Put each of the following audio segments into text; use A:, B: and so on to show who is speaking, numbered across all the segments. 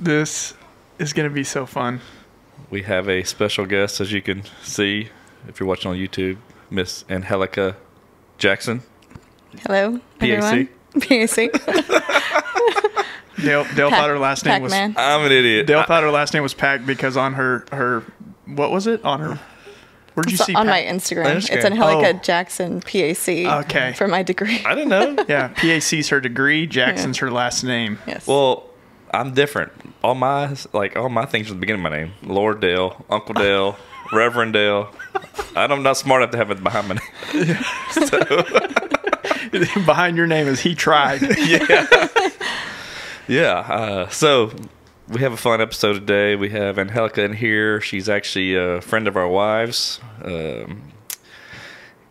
A: We're live.
B: This is going to be so fun.
A: We have a special guest, as you can see if you're watching on YouTube, Miss Angelica Jackson.
C: Hello,
A: PAC.
C: everyone. PAC.
B: Dale, Dale
C: Pac-
B: thought her last name was
C: Pac-Man.
A: I'm an idiot.
B: Dale
A: I-
B: thought her last name was Pack because on her her what was it on her? Where did you
C: It's
B: see
C: on
B: Pac?
C: my Instagram. It's Angelica
B: Oh.
C: Jackson PAC.
B: Okay.
C: For my degree.
A: I didn't know.
B: Yeah, PAC's her degree. Jackson's her last name.
C: Yes.
A: well, I'm different. All my like all my things at the beginning of my name: Lord Dale, Uncle Dale, Reverend Dale. I'm not smart enough to have it behind my name.
B: Behind your name is he tried.
A: Yeah. Uh, so we have a fun episode today. We have Angelica in here. She's actually a friend of our wives. Um,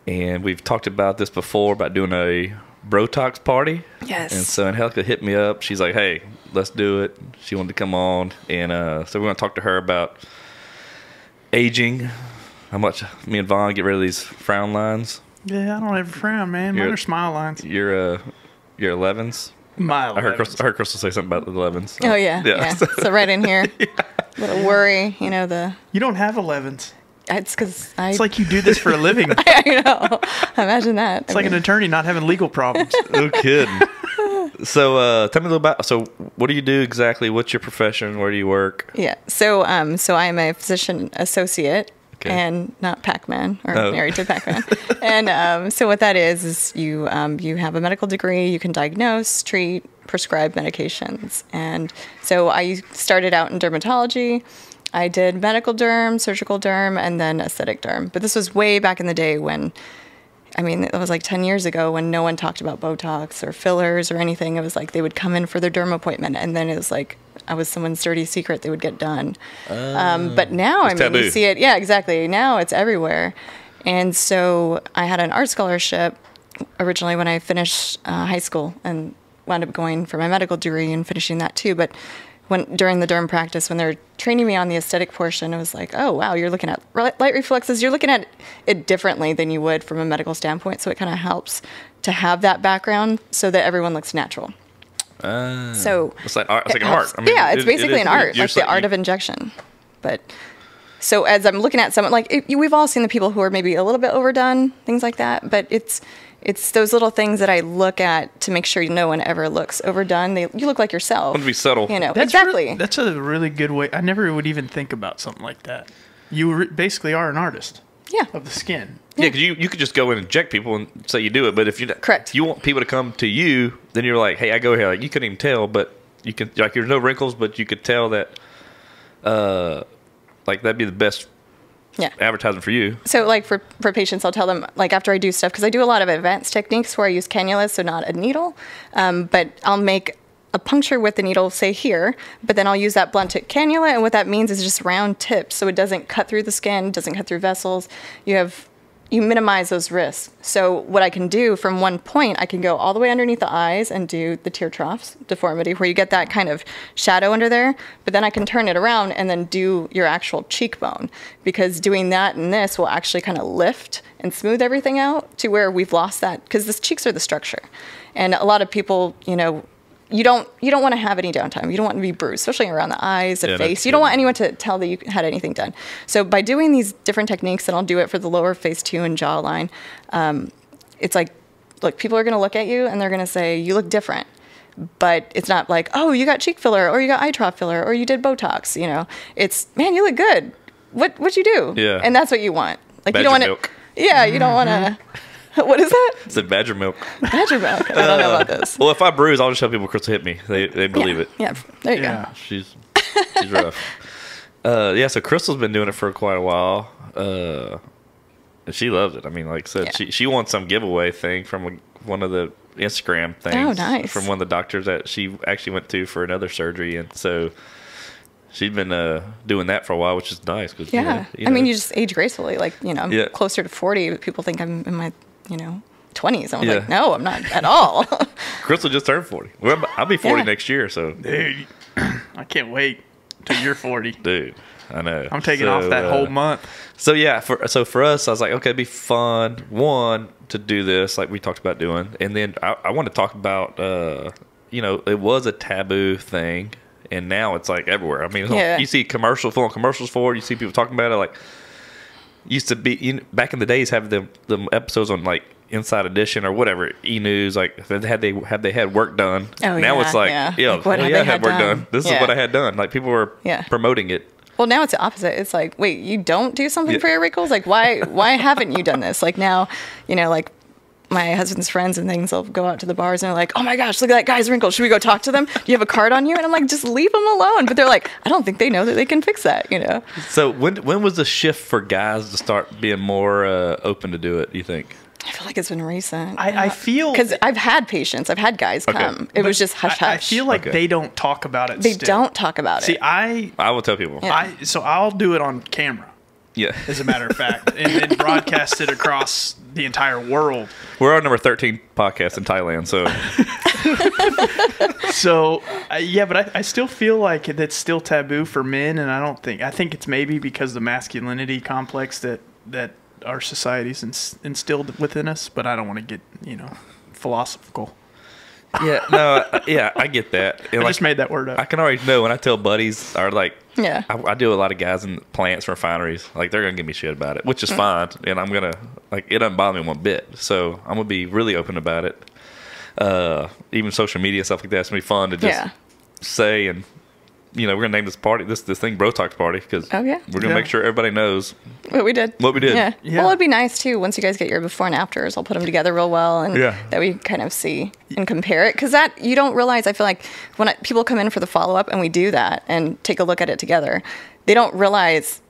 A: and we've talked about this before about doing a Brotox party.
C: Yes.
A: And so Angelica hit me up. She's like, hey, let's do it. She wanted to come on. And uh, so we're going to talk to her about aging, how much me and Von get rid of these frown lines.
B: yeah, I don't ever frown, man. Mine
A: You're-
B: are smile lines.
A: Your, uh, your 11s.
B: Mile.
A: I heard, Crystal, I heard Crystal say something about the 11s.
C: oh yeah. Yeah. so right in here. a Little worry, you know the.
B: You don't have 11s.
C: It's because I.
B: It's like you do this for a living. It's
C: I know. Imagine that. I
B: like an attorney not having legal problems.
A: No kidding. so, uh, tell me a little about. So, what do you do exactly? What's your profession? Where do you work?
C: Yeah. So, um, so I am a physician associate
A: Okay.
C: and not Pac-Man or
A: Oh.
C: married to Pac-Man. and um, so what that is is you um, you have a medical degree, you can diagnose, treat, prescribe medications. And so I started out in dermatology. I did medical derm, surgical derm, and then aesthetic derm. But this was way back in the day when I mean, it was like 10 years ago when no one talked about Botox or fillers or anything. It was like they would come in for their derm appointment, and then it was like I was someone's dirty secret they would get done. um, but now, I mean,
A: taboo.
C: you see it. Yeah, exactly. Now it's everywhere. And so I had an art scholarship originally when I finished uh, high school and wound up going for my medical degree and finishing that too. But when during the derm practice, when they're training me on the aesthetic portion, it was like, oh wow, you're looking at light reflexes. You're looking at it differently than you would from a medical standpoint. So it kind of helps to have that background so that everyone looks natural.
A: Uh,
C: So
A: it's like art. It's like
C: it
A: an art.
C: helps. yeah, it's
A: it- it
C: basically
A: is-
C: an art, like the art of injection. But so as I'm looking at someone, like it, we've all seen the people who are maybe a little bit overdone, things like that. But it's it's those little things that I look at to make sure no one ever looks overdone. They you look like yourself.
A: Want to be subtle.
C: You know
B: That's
C: exactly.
B: re- that's a really good way. I never would even think about something like that. You re- basically are an artist
C: yeah.
B: of the skin.
A: Yeah, because you, you could just go in and inject people and say you do it, but if you
C: Correct.
A: you want people to come to you, then you're like, hey, I go here. Like you couldn't even tell, but you can like there's no wrinkles, but you could tell that, uh, like that'd be the best
C: Yeah.
A: advertising for you.
C: So, like for, for patients, I'll tell them like after I do stuff because I do a lot of advanced techniques where I use cannulas, so not a needle, um, but I'll make a puncture with the needle, say here, but then I'll use that blunt tip cannula, and what that means is just round tips, so it doesn't cut through the skin, doesn't cut through vessels. You have you minimize those risks. So what I can do from one point, I can go all the way underneath the eyes and do the tear troughs deformity, where you get that kind of shadow under there. But then I can turn it around and then do your actual cheekbone, because doing that and this will actually kind of lift and smooth everything out to where we've lost that, because the cheeks are the structure, and a lot of people, you know. You don't you don't want to have any downtime. You don't want to be bruised, especially around the eyes, the
A: Yeah,
C: face. You don't want anyone to tell that you had anything done. So by doing these different techniques, and I'll do it for the lower face two and jawline, um, it's like, look, people are going to look at you and they're going to say you look different. But it's not like, oh, you got cheek filler, or you got eye drop filler, or you did Botox. You know, it's man, you look good. What what you do?
A: Yeah.
C: and that's what you want. Like
A: Badger
C: you don't want to. Yeah, you don't want to. What is that?
A: It's a badger milk.
C: Badger milk. I don't know about this.
A: Well, if I bruise, I'll just tell people Crystal hit me. They they believe
C: yeah.
A: it.
C: Yeah, there you
B: Yeah.
C: go.
A: She's she's rough. Uh, yeah, so Crystal's been doing it for quite a while. Uh, and she loves it. I mean, like I said,
C: Yeah.
A: she she won some giveaway thing from a, one of the Instagram things.
C: Oh, nice.
A: From one of the doctors that she actually went to for another surgery, and so she's been uh, doing that for a while, which is nice. Cause, you
C: Yeah.
A: know,
C: I mean, you just age gracefully. Like, you know, I'm
A: Yeah.
C: closer to 40. but People think I'm in my, you know, 20s. I'm
A: Yeah.
C: like, no, I'm not at all.
A: Crystal just turned forty. Well, I'll be forty
C: Yeah.
A: next year, so
B: Dude, I can't wait till you're 40.
A: dude, I know.
B: I'm taking
A: So,
B: off that
A: uh,
B: whole month.
A: So yeah, for so for us, I was like, okay, it'd be fun. One to do this, like we talked about doing, and then I, I want to talk about uh, you know, it was a taboo thing, and now it's like everywhere. I mean,
C: Yeah.
A: you see commercials full of commercials for it. You see people talking about it. Like used to be you know, back in the days, having the the episodes on like Inside Edition or whatever E News. Like had they had they had work done.
C: Oh,
A: now
C: yeah,
A: it's like
C: yeah.
A: yeah,
C: Like, what
A: well, yeah, I had work
C: done?
A: done. This is what I had done. Like people were
C: Yeah.
A: promoting it.
C: Well, now it's the opposite. It's like, wait, you don't do something
A: Yeah.
C: for your wrinkles? Like, why? Why haven't you done this? Like now, you know, like my husband's friends and things. They'll go out to the bars and they're like, "Oh my gosh, look at that guy's wrinkles. Should we go talk to them? Do you have a card on you?" And I'm like, "Just leave them alone." But they're like, "I don't think they know that they can fix that." You know?
A: So when when was the shift for guys to start being more uh, open to do it? You think?
C: I feel like it's been recent.
B: I, I feel
C: because I've had patients. I've had guys
A: Okay.
C: come. It was just hush
B: I,
C: hush.
B: I feel like
A: Okay.
B: they don't talk about it.
C: they
B: still.
C: don't talk about
B: See,
C: it.
B: See, I,
A: I will tell people.
C: Yeah.
B: I, so I'll do it on camera,
A: Yeah,
B: as a matter of fact, and then broadcast it across the entire world.
A: we're on number thirteen podcast in Thailand. So
B: So uh, yeah, but I, I still feel like that's still taboo for men, and I don't think I think it's maybe because the masculinity complex that that our society's ins- instilled within us. But I don't want to get you know philosophical.
A: Yeah, no, I- yeah, I get that. And
B: I
A: like,
B: just made that word up.
A: I can already know when I tell buddies or like,
C: Yeah.
A: I, I do a lot of guys in plants refineries. Like they're gonna give me shit about it, which is fine, and I'm gonna like it doesn't bother me one bit. So I'm gonna be really open about it. Uh, even social media stuff like that's gonna be fun to just
C: Yeah.
A: say and. You know, we're gonna name this party this this thing Brotox Party because
C: Oh, yeah.
A: we're gonna
B: Yeah.
A: make sure everybody knows
C: What we did.
A: What we did.
C: Yeah.
B: Yeah.
C: Well, it'd be nice too once you guys get your before and afters. I'll put them together real well, and
A: Yeah.
C: that we kind of see and compare it. Because that you don't realize. I feel like when I, people come in for the follow up and we do that and take a look at it together, they don't realize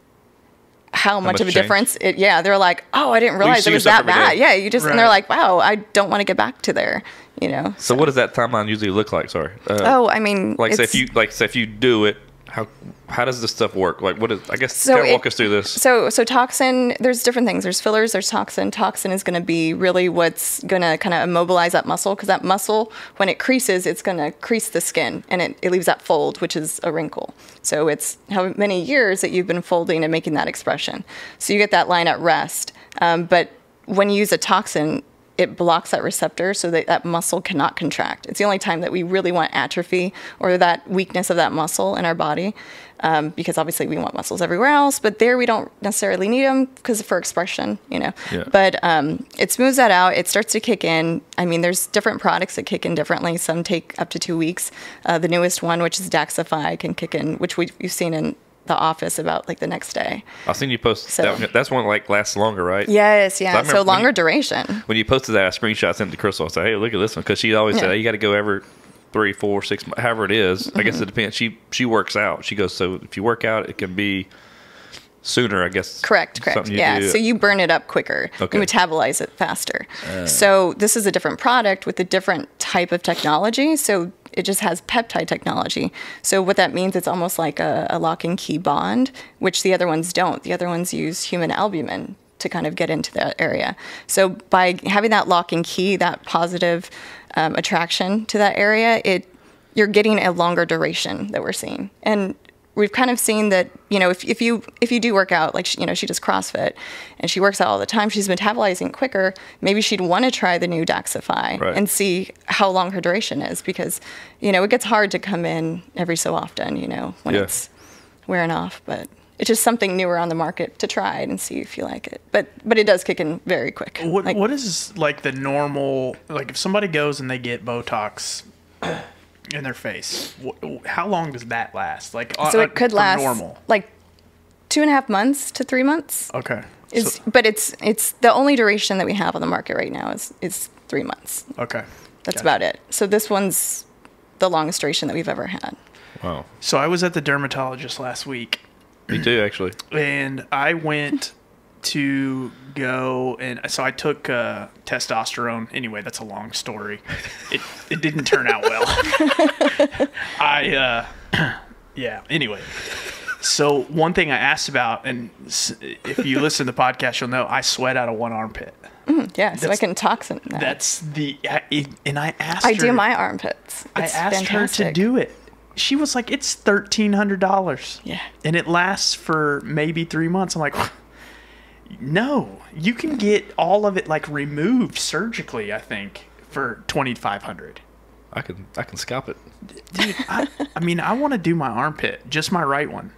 C: how much
A: much
C: of a
A: changed?
C: difference it. Yeah, they're like, oh, I didn't realize
A: see
C: it was that bad.
A: day.
C: Yeah, you just and they're like, wow, I don't want to get back to there. You know.
A: So what does that timeline usually look like? Sorry. Uh,
C: Oh, I mean,
A: like say if you like say if you do it, how how does this stuff work? Like what is I guess
C: So
A: kind of walk us through this.
C: So, so toxin. There's different things. There's fillers. There's toxin. Toxin is going to be really what's going to kind of immobilize that muscle because that muscle, when it creases, it's going to crease the skin and it, it leaves that fold, which is a wrinkle. So it's how many years that you've been folding and making that expression. So you get that line at rest. Um, but when you use a toxin, it blocks that receptor so that that muscle cannot contract. It's the only time that we really want atrophy or that weakness of that muscle in our body, um, because obviously we want muscles everywhere else, but there we don't necessarily need them because for expression, you know.
A: Yeah.
C: But um, it smooths that out. It starts to kick in. I mean, there's different products that kick in differently. Some take up to two weeks. Uh, the newest one, which is Daxxify, can kick in, which we, we've seen in the office about like the next day.
A: I've seen you post
C: So-
A: that, that's one like lasts longer, right?
C: Yes, yeah. So longer
A: you-
C: duration.
A: When you posted that, I screenshot sent it to Crystal. I said, "Hey, look at this one," because she always
C: Yeah.
A: said, hey, "You got to go every three, four, six, however it is. I guess it mm-hmm. depends. She she works out. She goes, so if you work out, it can be sooner. I guess.
C: Correct, correct. Yeah,
A: do.
C: so you burn it up quicker.
A: Okay.
C: You metabolize it faster. so this is a different product with a different type of technology. So it just has peptide technology. So what that means, it's almost like a, a lock and key bond, which the other ones don't. The other ones use human albumin to kind of get into that area. So by having that lock and key, that positive um, attraction to that area, it you're getting a longer duration that we're seeing. And we've kind of seen that you know if, if you if you do work out like she, you know she does CrossFit and she works out all the time, she's metabolizing quicker. Maybe she'd want to try the new Daxxify
A: Right.
C: and see how long her duration is because you know it gets hard to come in every so often. You know when
A: Yeah.
C: it's wearing off, but. It's just something newer on the market to try it and see if you like it. But but it does kick in very quick.
B: What
C: Like-
B: what is like the normal like if somebody goes and they get Botox in their face, how long does that last? Like
C: so
B: uh,
C: it could last
B: normal.
C: like two and a half months to three months.
B: Okay.
C: Is
B: So-
C: but it's it's the only duration that we have on the market right now is is three months.
B: okay.
C: That's
B: Gotcha.
C: about it. So this one's the longest duration that we've ever had.
A: Wow.
B: So I was at the dermatologist last week
A: Me too, actually.
B: and I went to go and so I took uh, testosterone. Anyway, that's a long story. It it didn't turn out well. I uh, yeah. Anyway, so one thing I asked about, and if you listen to the podcast, you'll know I sweat out of one armpit.
C: Yeah, so I
B: That's-
C: can toxin that.
B: That's the I, and I asked.
C: I
B: her,
C: do my armpits.
B: I
C: It's
B: asked her to do it. She was like, "It's thirteen hundred dollars."
C: Yeah.
B: and it lasts for maybe three months. I'm like, no, you can get all of it like removed surgically. I think for twenty five hundred.
A: I can I can scalp it.
B: Dude, I, I mean, I want to do my armpit, just my right one.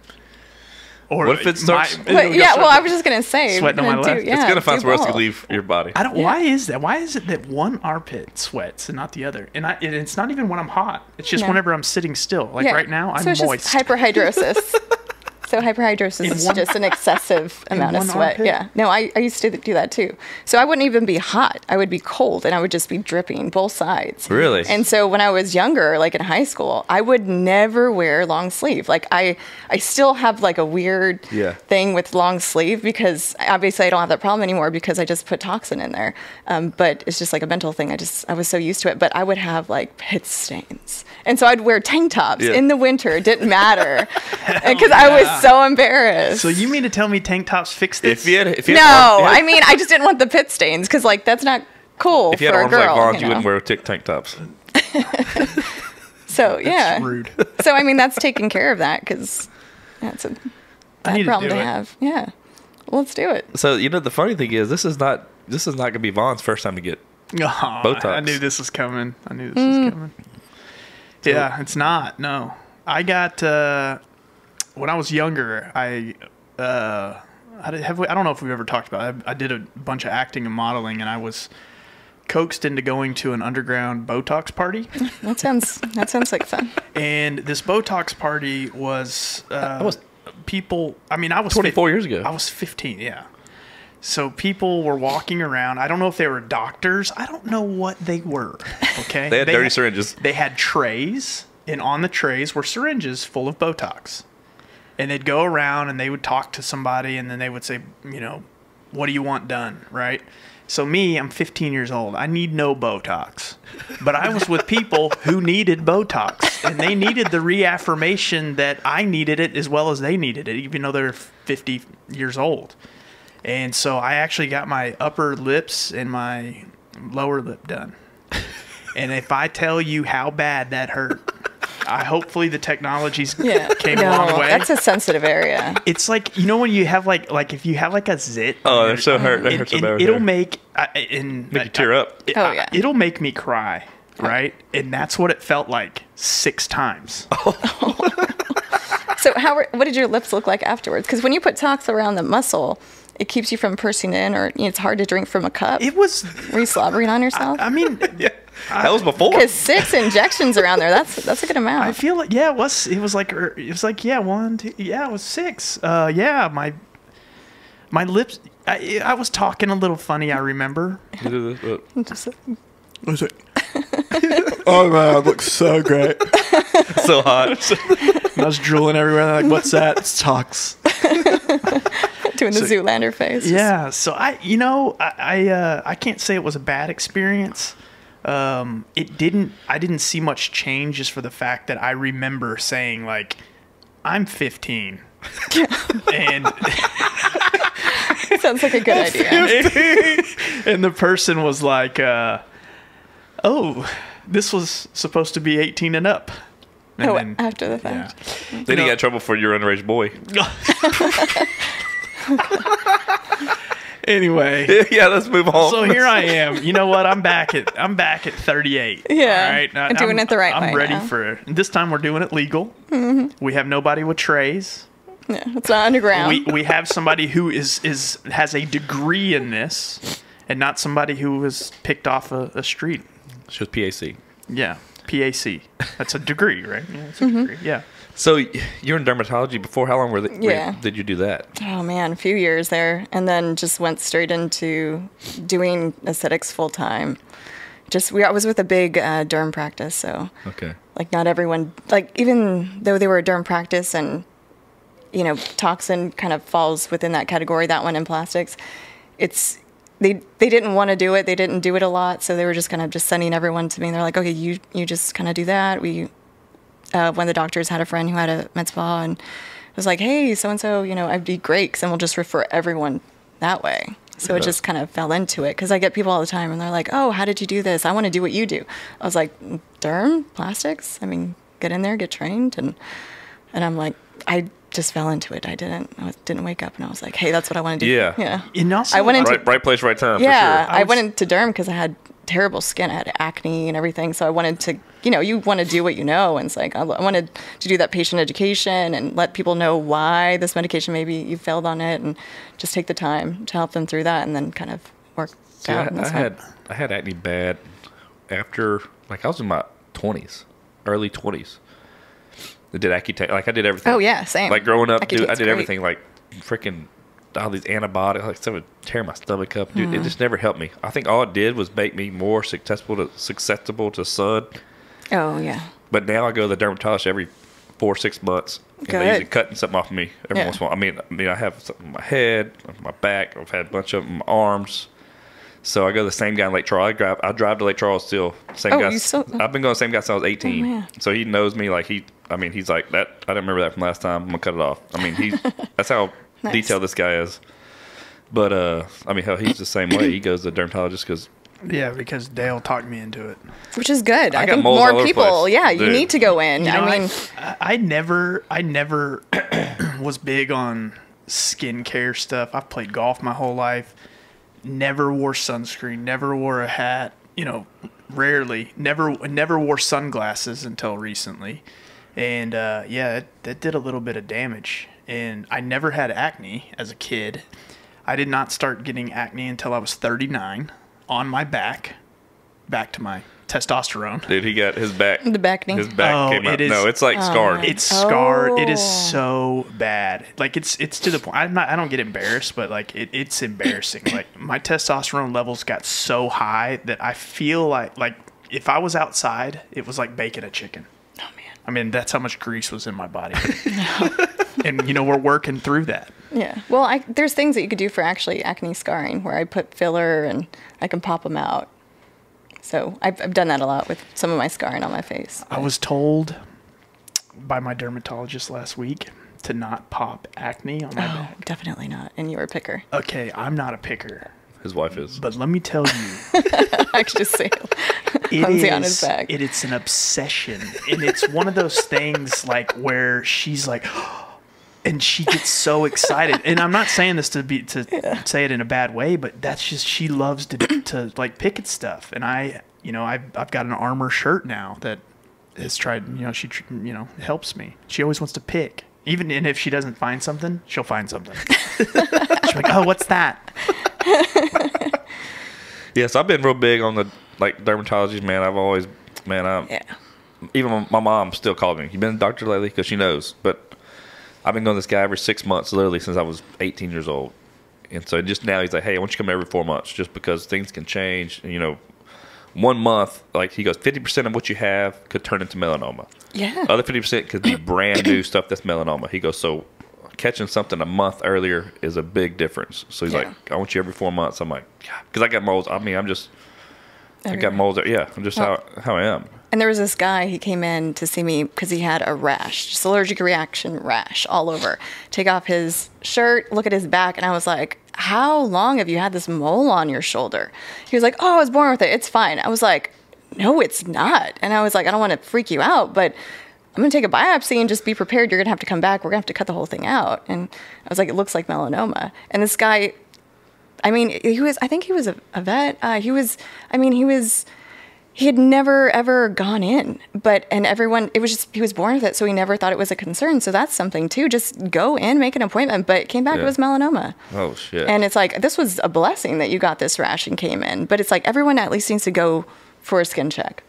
B: Or
A: What if it starts-
B: my-
C: But yeah, well, I was just gonna say.
B: Sweating on
C: we're
B: my
C: gonna
B: left.
C: Do,
B: It's
C: yeah,
A: it's gonna find
C: do
A: somewhere else to leave your body.
B: I don't.
C: Yeah.
B: Why is that? Why is it that one armpit sweats and not the other? And I, and it's not even when I'm hot. It's just
C: No.
B: whenever I'm sitting still. Like
C: Yeah.
B: right now, I'm
C: so it's
B: moist.
C: Just hyperhidrosis. so hyperhidrosis
B: In
C: is
B: one-
C: just an excessive amount of sweat.
B: armpit?
C: Yeah. No, I, I used to do that too. So I wouldn't even be hot. I would be cold and I would just be dripping both sides.
A: Really?
C: And so when I was younger, like in high school, I would never wear long sleeve. Like I I still have like a weird
A: Yeah.
C: thing with long sleeve because obviously I don't have that problem anymore because I just put toxin in there. Um, but it's just like a mental thing. I just I was so used to it. But I would have like pit stains, and so I'd wear tank tops
A: Yeah.
C: in the winter. It didn't matter because I was so embarrassed.
B: so you mean to tell me tank tops fix this?
A: if you had if you
C: no,
A: had arm-
C: I mean I just didn't want the pit stains because like that's not cool
A: if you had
C: for a
A: arms
C: girl.
A: like Von's, you,
C: you know?
A: wouldn't wear tick tank tops.
C: so yeah.
B: rude.
C: So I mean that's taking care of that because that's a bad
B: need to
C: problem to have. Yeah. Well, let's do it.
A: So you know the funny thing is this is not this is not gonna be Von's first time to get
B: Oh, I knew this was coming. I knew this
C: Mm.
B: was coming. Yeah, it's not. No, I got uh, when I was younger. I uh, I did- have. We, I don't know if we've ever talked about. It. I, I did a bunch of acting and modeling, and I was coaxed into going to an underground Botox party.
C: That sounds that sounds like fun.
B: and this Botox party was uh,
A: was
B: people. I mean, I was
A: 24 years ago.
B: I was 15. Yeah. So people were walking around. I don't know if they were doctors. I don't know what they were. Okay.
A: They had dirty syringes.
B: They had trays, and on the trays were syringes full of Botox. And they'd go around and they would talk to somebody, and then they would say, you know, what do you want done, right? So me, I'm 15 years old. I need no Botox, but I was with people who needed Botox, and they needed the reaffirmation that I needed it as well as they needed it, even though they're 50 years old. And so I actually got my upper lips and my lower lip done. And if I tell you how bad that hurt, I hopefully the technologies
C: Yeah.
B: came
C: no,
B: a long way.
C: That's a sensitive area.
B: it's like you know when you have like like if you have like a zit.
A: Oh, they're so hurt. That
B: it,
A: hurts so
B: it,
A: bad.
B: it'll
A: there.
B: make uh, and
A: Make you tear up.
B: it-
C: Oh, yeah.
B: it'll make me cry, right? And that's what it felt like six times.
C: So how were, what did your lips look like afterwards? Because when you put tox around the muscle, it keeps you from pursing in, or you know, it's hard to drink from a cup.
B: It was.
C: were you slobbering on yourself?
B: I mean,
A: yeah, that was before.
C: Because six injections around there, that's that's a good amount.
B: I feel like yeah, it was. It was like er, it was like yeah, one, two, yeah, it was six. Uh, yeah, my my lips. I, I was talking a little funny. I remember.
C: Just-
B: Was it? oh man, it looks so great.
A: so hot.
B: I was drooling everywhere. They're like, what's that? It's tox.
C: doing the Zoolander face.
B: Yeah. So I, you know, I, I, uh, I can't say it was a bad experience. Um, it didn't. I didn't see much change just for the fact that I remember saying like, "I'm 15," and
C: sounds like a good idea.
B: and the person was like, uh, "Oh, this was supposed to be 18 and up." And
C: Oh,
B: then-
C: after the
B: yeah.
C: fact.
A: Then
B: No.
A: he got trouble for your underage boy.
B: Anyway,
A: yeah, let's move on.
B: so here I am. You know what? I'm back at I'm back at 38.
C: Yeah,
B: All right.
C: and doing
B: I'm- doing
C: it the right
B: I'm
C: way
B: ready
C: now.
B: for it. this time. We're doing it legal.
C: Mm-hmm.
B: We have nobody with trays.
C: Yeah, it's not underground.
B: We we have somebody who is is has a degree in this, and not somebody who was picked off a, a street.
A: She was PAC.
B: Yeah, PAC. That's a degree, right? Yeah, it's a
C: Mm-hmm.
B: degree. Yeah.
A: So you're in dermatology before. How long were they, were-
C: Yeah.
A: did you do that?
C: oh man, a few years there, and then just went straight into doing aesthetics full time. Just we I was with a big uh, derm practice, so
A: Okay.
C: like not everyone like even though they were a derm practice and you know toxin kind of falls within that category that one in plastics it's they they didn't want to do it they didn't do it a lot so they were just kind of just sending everyone to me and they're like okay you you just kind of do that we uh, one of the doctors had a friend who had a med spa and was like hey so and so you know i'd be great because then we'll just refer everyone that way so it just kind of fell into it because I get people all the time and they're like, "Oh, how did you do this? I want to do what you do." I was like, "Derm, plastics. I mean, get in there, get trained." And and I'm like, I just fell into it. I didn't I was- didn't wake up and I was like, "Hey, that's what I want to do."
A: Yeah.
C: yeah,
B: And also,
C: I went into-
A: Right, right place, right time.
C: yeah.
A: For
C: I,
B: I
C: went into derm because I had terrible skin. I had acne and everything, so I wanted to you know, you want to do what you know. And it's like, I, wanted to do that patient education and let people know why this medication maybe you failed on it and just take the time to help them through that and then kind of work
A: See,
C: out.
A: I, I had I had acne bad after like I was in my twenties, early twenties. I did Accutane, like I did everything.
C: Oh, yeah, same.
A: Like growing up, dude, I did
C: great.
A: everything like freaking all these antibiotics, like stuff would tear my stomach up, dude.
C: Mm-hmm.
A: It just never helped me. I think all it did was make me more successful to susceptible to sun.
C: Oh, yeah.
A: But now I go to the dermatologist every four six months. And
C: Good.
A: they usually cutting something off of me every
C: Yeah.
A: once in a while. I mean, I mean, I have something in my head, my back. I've had a bunch of them, my arms. So I go to the same guy in Lake Charles. I drive. I drive to Lake Charles still. Same
C: Oh,
A: guy.
C: you still-
A: I've been going to the same guy since I was eighteen.
C: Oh,
A: so he knows me. Like he. I mean, he's like that. I didn't remember that from last time. I'm gonna cut it off. I mean, he's. that's how
C: Nice.
A: detailed this guy is. But uh, I mean, hell, he's the same way. He goes to the dermatologist because
B: Yeah, because Dale talked me into it.
C: Which is good.
A: I
C: I,
A: got
C: think more people,
A: place.
C: yeah, you
A: Dude.
C: need to go in.
B: You know,
C: I mean,
B: I, I never, I never was big on skincare stuff. I've played golf my whole life. Never wore sunscreen. Never wore a hat. You know, rarely. Never, never wore sunglasses until recently. And uh, yeah, it, that did a little bit of damage. And I never had acne as a kid. I did not start getting acne until I was 39 on my back, back to my testosterone.
A: dude, he got his back.
C: The back knee.
A: His back
B: Oh,
A: came out.
B: it is-
A: no, it's like scarred.
B: It's scarred. It is
C: Oh.
B: so bad. Like it's it's to the point. I'm not. I don't get embarrassed, but like it, it's embarrassing. like my testosterone levels got so high that I feel like like if I was outside, it was like baking a chicken.
C: oh man.
B: I mean, that's how much grease was in my body. and you know, we're working through that.
C: Yeah. Well, I, there's things that you could do for actually acne scarring where I put filler and I can pop them out. So I've, I've done that a lot with some of my scarring on my face.
B: I was told by my dermatologist last week to not pop acne on my
C: Oh,
B: back.
C: definitely not. And you're a picker.
B: Okay, I'm not a picker,
A: his wife is.
B: but let me tell you.
C: I could just say
B: It
C: Clumsy
B: is.
C: on his back.
B: It, it's an obsession, and it's one of those things like where she's like, and she gets so excited. And I'm not saying this to be to say it in a bad way, but that's just she loves to to like pick at stuff. And I, you know, I've I've got an armor shirt now that has tried. You know, she you know helps me. She always wants to pick. Even and if she doesn't find something, she'll find something. She's like, "Oh, what's that?"
A: Yes, I've been real big on the like dermatology, man. I've always, man, I'm.
C: Yeah.
A: even my- my mom still called me. You been to the doctor lately? Because she knows. But I've been going to this guy every six months, literally since I was 18 years old. And so just now he's like, hey, I want you to come every four months, just because things can change. And, you know, one month, like he goes, 50% of what you have could turn into melanoma.
C: Yeah.
A: Other 50% could be brand new stuff that's melanoma. He goes, so catching something a month earlier is a big difference. So he's
C: Yeah.
A: like, I want you every four months. I'm like, because I got moles. I mean, I'm just, I got
C: Everywhere.
A: moles. Yeah, I'm just how, how I am.
C: And there was this guy, he came in to see me because he had a rash, just allergic reaction rash all over. Take off his shirt, look at his back, and I was like, How long have you had this mole on your shoulder? He was like, Oh, I was born with it. It's fine. I was like, No, it's not. And I was like, I don't want to freak you out, but I'm going to take a biopsy and just be prepared. You're going to have to come back. We're going to have to cut the whole thing out. And I was like, It looks like melanoma. And this guy, I mean, he was, I think he was a, a vet. Uh, he was, I mean, he was, he had never ever gone in, but, and everyone, it was just, he was born with it. So he never thought it was a concern. So that's something too. Just go in, make an appointment. But came back,
A: Yeah.
C: it was melanoma.
A: Oh, shit.
C: And it's like, this was a blessing that you got this rash and came in. But it's like, everyone at least needs to go for a skin check.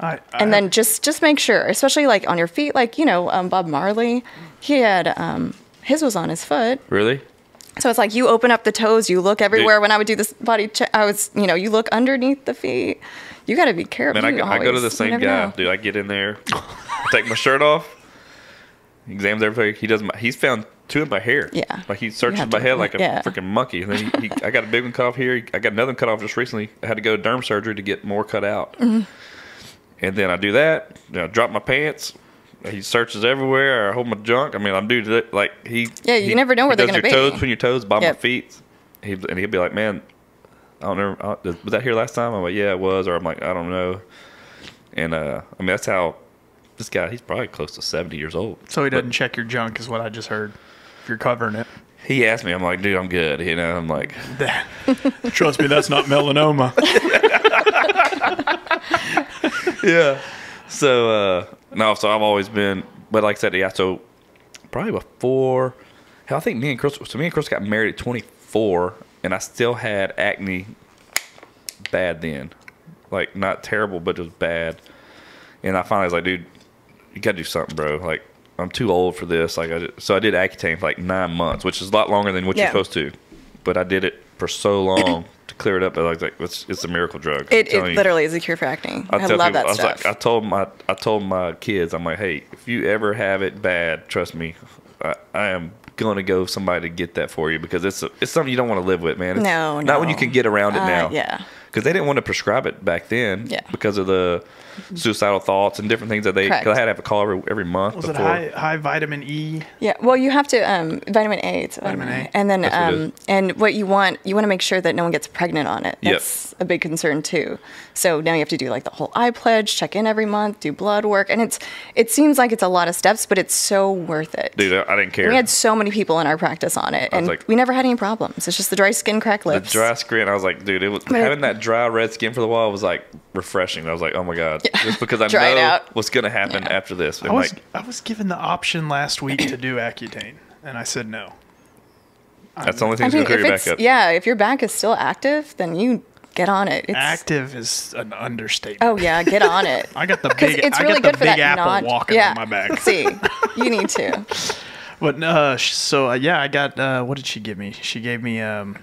B: I,
C: And then just, just make sure, especially like on your feet, like, you know, um, Bob Marley, he had, um, his was on his foot.
A: really?
C: So it's like you open up the toes, you look everywhere. When I would do this body check, I was, you know, you look underneath the feet. You got to be careful.
A: Man, I, I go to the same guy,
C: know.
A: dude. I get in there, take my shirt off, examines everything. He does my. He's found two in my hair.
C: Yeah.
A: like he searches my
C: to-
A: head like a
C: yeah.
A: freaking monkey. And then he, he, I got a big one cut off here. I got another one cut off just recently. I had to go to derm surgery to get more cut out.
C: Mm-hmm.
A: And then I do that. I drop my pants. He searches everywhere. I hold my junk. I mean, I'm doing like he.
C: Yeah, you
A: he-
C: never know where they're gonna
A: your toes
C: be.
A: between your toes, by
C: Yep.
A: my feet. He, and he'll be like, "Man, I don't know. Was that here last time?" I'm like, "Yeah, it was." Or I'm like, "I don't know." And uh, I mean, that's how this guy. He's probably close to 70 years old.
B: So he doesn't check your junk, is what I just heard. If you're covering it.
A: He asked me. I'm like, "Dude, I'm good." You know, I'm like,
B: Trust me, that's not melanoma.
A: "Yeah." so uh, no, so I've always been, but like I said, yeah. So probably before, hell, I think me and Chris. So me and Chris got married at 24, and I still had acne bad then, like not terrible, but was bad. And I finally was like, dude, you got to do something, bro. Like I'm too old for this. Like I, so I did Accutane for like nine months, which is a lot longer than what
C: Yeah.
A: you're supposed to. But I did it for so long to clear it up. I was like, it's, it's a miracle drug.
C: It, it
A: you.
C: literally is a cure for acne. I,
A: tell
C: love
A: people-
C: that
A: I
C: stuff.
A: like, I told my I told my kids, I'm like, hey, if you ever have it bad, trust me, I, I am gonna go somebody to get that for you because it's a, it's something you don't want to live with, man. It's
C: No,
A: not when you can get around it
C: Uh,
A: now.
C: yeah.
A: because they didn't want to prescribe it back then.
C: Yeah.
A: because of the suicidal thoughts and different things that they. Because
C: Correct.
A: I had to have a call every, every month
B: Was it high high vitamin E?
C: Yeah, well, you have to um, vitamin A. It's
B: Vitamin
C: vitamin,
B: A.
C: A. and then
A: That's what
C: um,
A: is.
C: and what you want, you want to make sure that no one gets pregnant on it.
A: Yep.
C: That's a big concern too. So now you have to do like the whole iPLEDGE, check in every month, do blood work, and it's it seems like it's a lot of steps, but it's so worth it.
A: Dude, I, I didn't care.
C: we had so many people in our practice on it, and
A: like-
C: we never had any problems. It's just the dry skin, cracked
A: the
C: lips.
A: dry skin, I was like, dude, it was
C: But it-
A: having that dry red skin for the while was like refreshing. I was like, oh my god, just because I
C: Dry it
A: know
C: out.
A: what's gonna happen
C: Yeah.
A: after this.
B: I
A: And
B: was
A: like,
B: I was given the option last week to do Accutane, and I said no.
A: that's the only thing
C: I
A: that's
C: mean,
A: gonna clear your
C: it's
A: back up.
C: yeah, if your back is still active, then you get on it. It's,
B: Active is an understatement.
C: Oh yeah, get on it.
B: I got the big.
C: it's
B: I
C: really
B: got
C: good
B: the
C: for
B: big
C: that
B: apple
C: non-
B: walking
C: yeah.
B: on my back.
C: See, you need to.
B: But uh, sh- so uh, yeah, I got. Uh, what did she give me? She gave me um,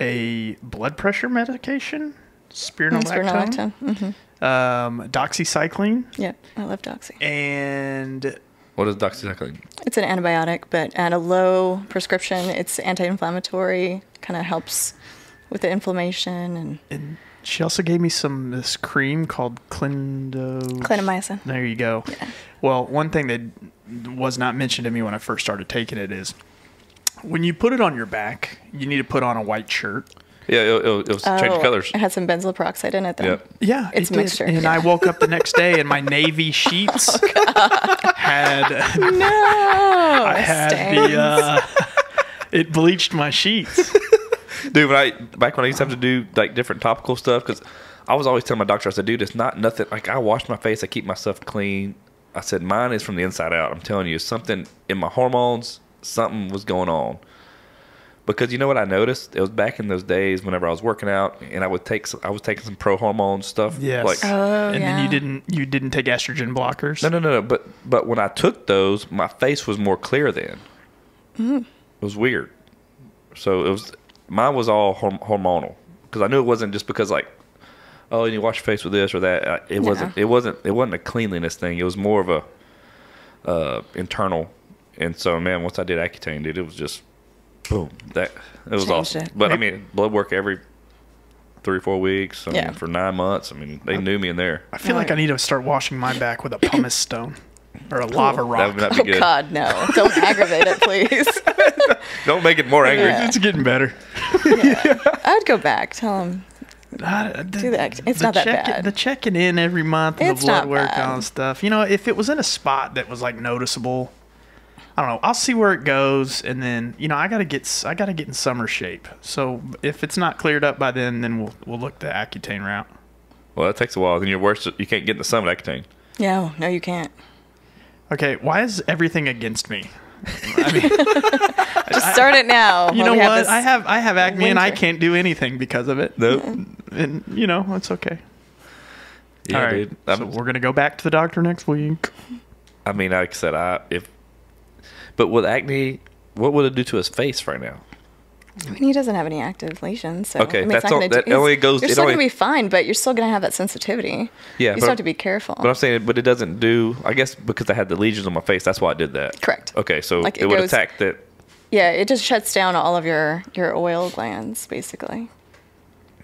B: a blood pressure medication, spironolactone,
C: Spironolactone. hmm
B: um, doxycycline,
C: Yeah, I love Doxy.
B: and
A: What is doxycycline?
C: It's an antibiotic, but at a low prescription, it's anti-inflammatory. Kind of helps with the inflammation and
B: and she also gave me some this cream called Clindo.
C: clindamycin.
B: There you go. Well, one thing that was not mentioned to me when I first started taking it is when you put it on your back, you need to put on a white shirt.
A: Yeah, it'll, it'll, it'll change
C: Oh,
A: colors.
C: It has some benzoyl peroxide in it, though.
A: Yep.
B: Yeah,
C: It's
B: it
C: a
B: did.
C: mixture,
B: And
C: yeah.
B: I woke up the next day and my navy sheets had
C: No,
B: I had the uh, it bleached my sheets.
A: Dude, when I back when I used to have to do like different topical stuff, because I was always telling my doctor, I said, dude, it's not nothing. Like I wash my face, I keep myself clean. I said, mine is from the inside out. I'm telling you, something in my hormones, something was going on. Because you know what I noticed? It was back in those days whenever I was working out, and I would take, some, I was taking some pro hormone stuff.
B: Yes.
A: Like,
C: Oh,
B: and then you didn't you didn't take estrogen blockers.
A: No, no, no, no. But but when I took those, my face was more clear then.
C: Mm-hmm.
A: It was weird. So it was mine was all horm- hormonal because I knew it wasn't just because like oh and you wash your face with this or that. It wasn't. It wasn't. It wasn't a cleanliness thing. It was more of a uh, internal. And so man, once I did Accutane, dude, it was just boom. That it was
C: Changed
A: awesome.
C: it.
A: But I mean, blood work every three or four weeks. I
C: Yeah.
A: mean, for nine months. I mean, they knew me in there.
B: I feel like I need to start washing my back with a pumice stone or a lava
A: That
B: rock.
A: would not be
C: Oh
A: good.
C: God, no! Don't aggravate it, please.
A: Don't make it more angry.
C: Yeah.
B: It's getting better.
C: I'd go back. Tell him.
B: Uh,
C: Do the act- it's not that
B: check-
C: bad.
B: The checking in every month, and
C: It's
B: the blood
C: not
B: work,
C: bad.
B: and all that stuff. You know, if it was in a spot that was like noticeable, I don't know. I'll see where it goes, and then you know, I gotta get I gotta get in summer shape. So if it's not cleared up by then, then we'll we'll look the Accutane route.
A: Well, that takes a while. Then you're worse. You can't get in the sun with Accutane.
C: No, no, you can't.
B: Okay, why is everything against me? I mean,
C: Just start it now.
B: you know
C: we have
B: what? I have I have acne, and I can't do anything because of it.
A: Nope.
B: And you know, it's okay.
A: Yeah,
B: All right,
A: dude.
B: So we're gonna go back to the doctor next week.
A: I mean, like I said, I if, but with acne, what would it do to his face right now?
C: I mean, he doesn't have any active lesions, so
A: Okay,
C: I mean,
A: that's all- that
C: do,
A: only goes-
C: You're still
A: only-
C: gonna be fine, but you're still gonna have that sensitivity.
A: Yeah,
C: you still have to be careful.
A: But I'm saying, but it doesn't do. I guess because I had the lesions on my face, that's why I did that.
C: Correct.
A: Okay, so
C: Like,
A: it,
C: it
A: would
C: goes-
A: attack that.
C: yeah, it just shuts down all of your your oil glands, basically.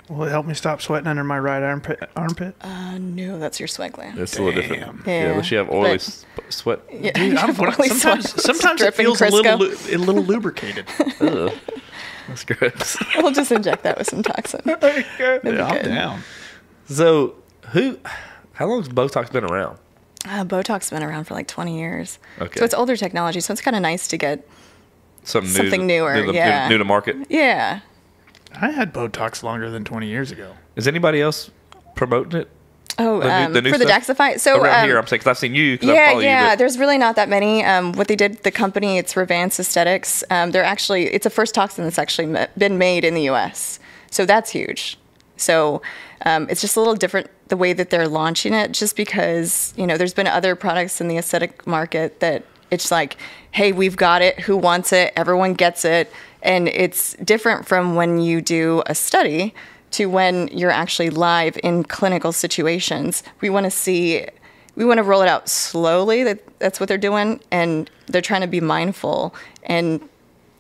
B: Will it help me stop sweating under my right armpit? Armpit?
C: Uh, no, that's your sweat gland.
A: That's a little different. Yeah,
C: Yeah,
A: unless you have oily
C: but-
A: sp- sweat.
C: Yeah,
B: Dude, I'm, when I-
C: oily
B: sometimes
C: sweat.
B: sometimes it
C: Dripping
B: feels a little
C: Crisco.
B: lu- a little lubricated.
A: Ugh. That's gross.
C: we'll just inject that with some toxin.
B: yeah, I'm
C: good.
B: down.
A: so who? How long has Botox been around?
C: Uh, Botox's been around for like 20 years.
A: Okay.
C: So it's older technology, so it's kind of nice to get.
A: Something,
C: Something
A: new,
C: newer,
A: new, to-
C: yeah.
A: new to market.
C: Yeah.
B: I had Botox longer than 20 years ago.
A: Is anybody else promoting it?
C: Oh,
A: The new-
C: um,
A: the new
C: for the
A: stuff?
C: Daxxify. So
A: Around
C: um,
A: here, I'm saying because I've seen you. 'cause I
C: yeah,
A: follow you,
C: yeah. There's really not that many. Um, what they did, the company, it's Revance Aesthetics. Um, they're actually, it's a first toxin that's actually been made in the U.S. So that's huge. So um, it's just a little different the way that they're launching it, just because you know there's been other products in the aesthetic market that it's like, hey, we've got it. Who wants it? Everyone gets it, and it's different from when you do a study to when you're actually live in clinical situations. We want to see we want to roll it out slowly. That that's what they're doing, and they're trying to be mindful. And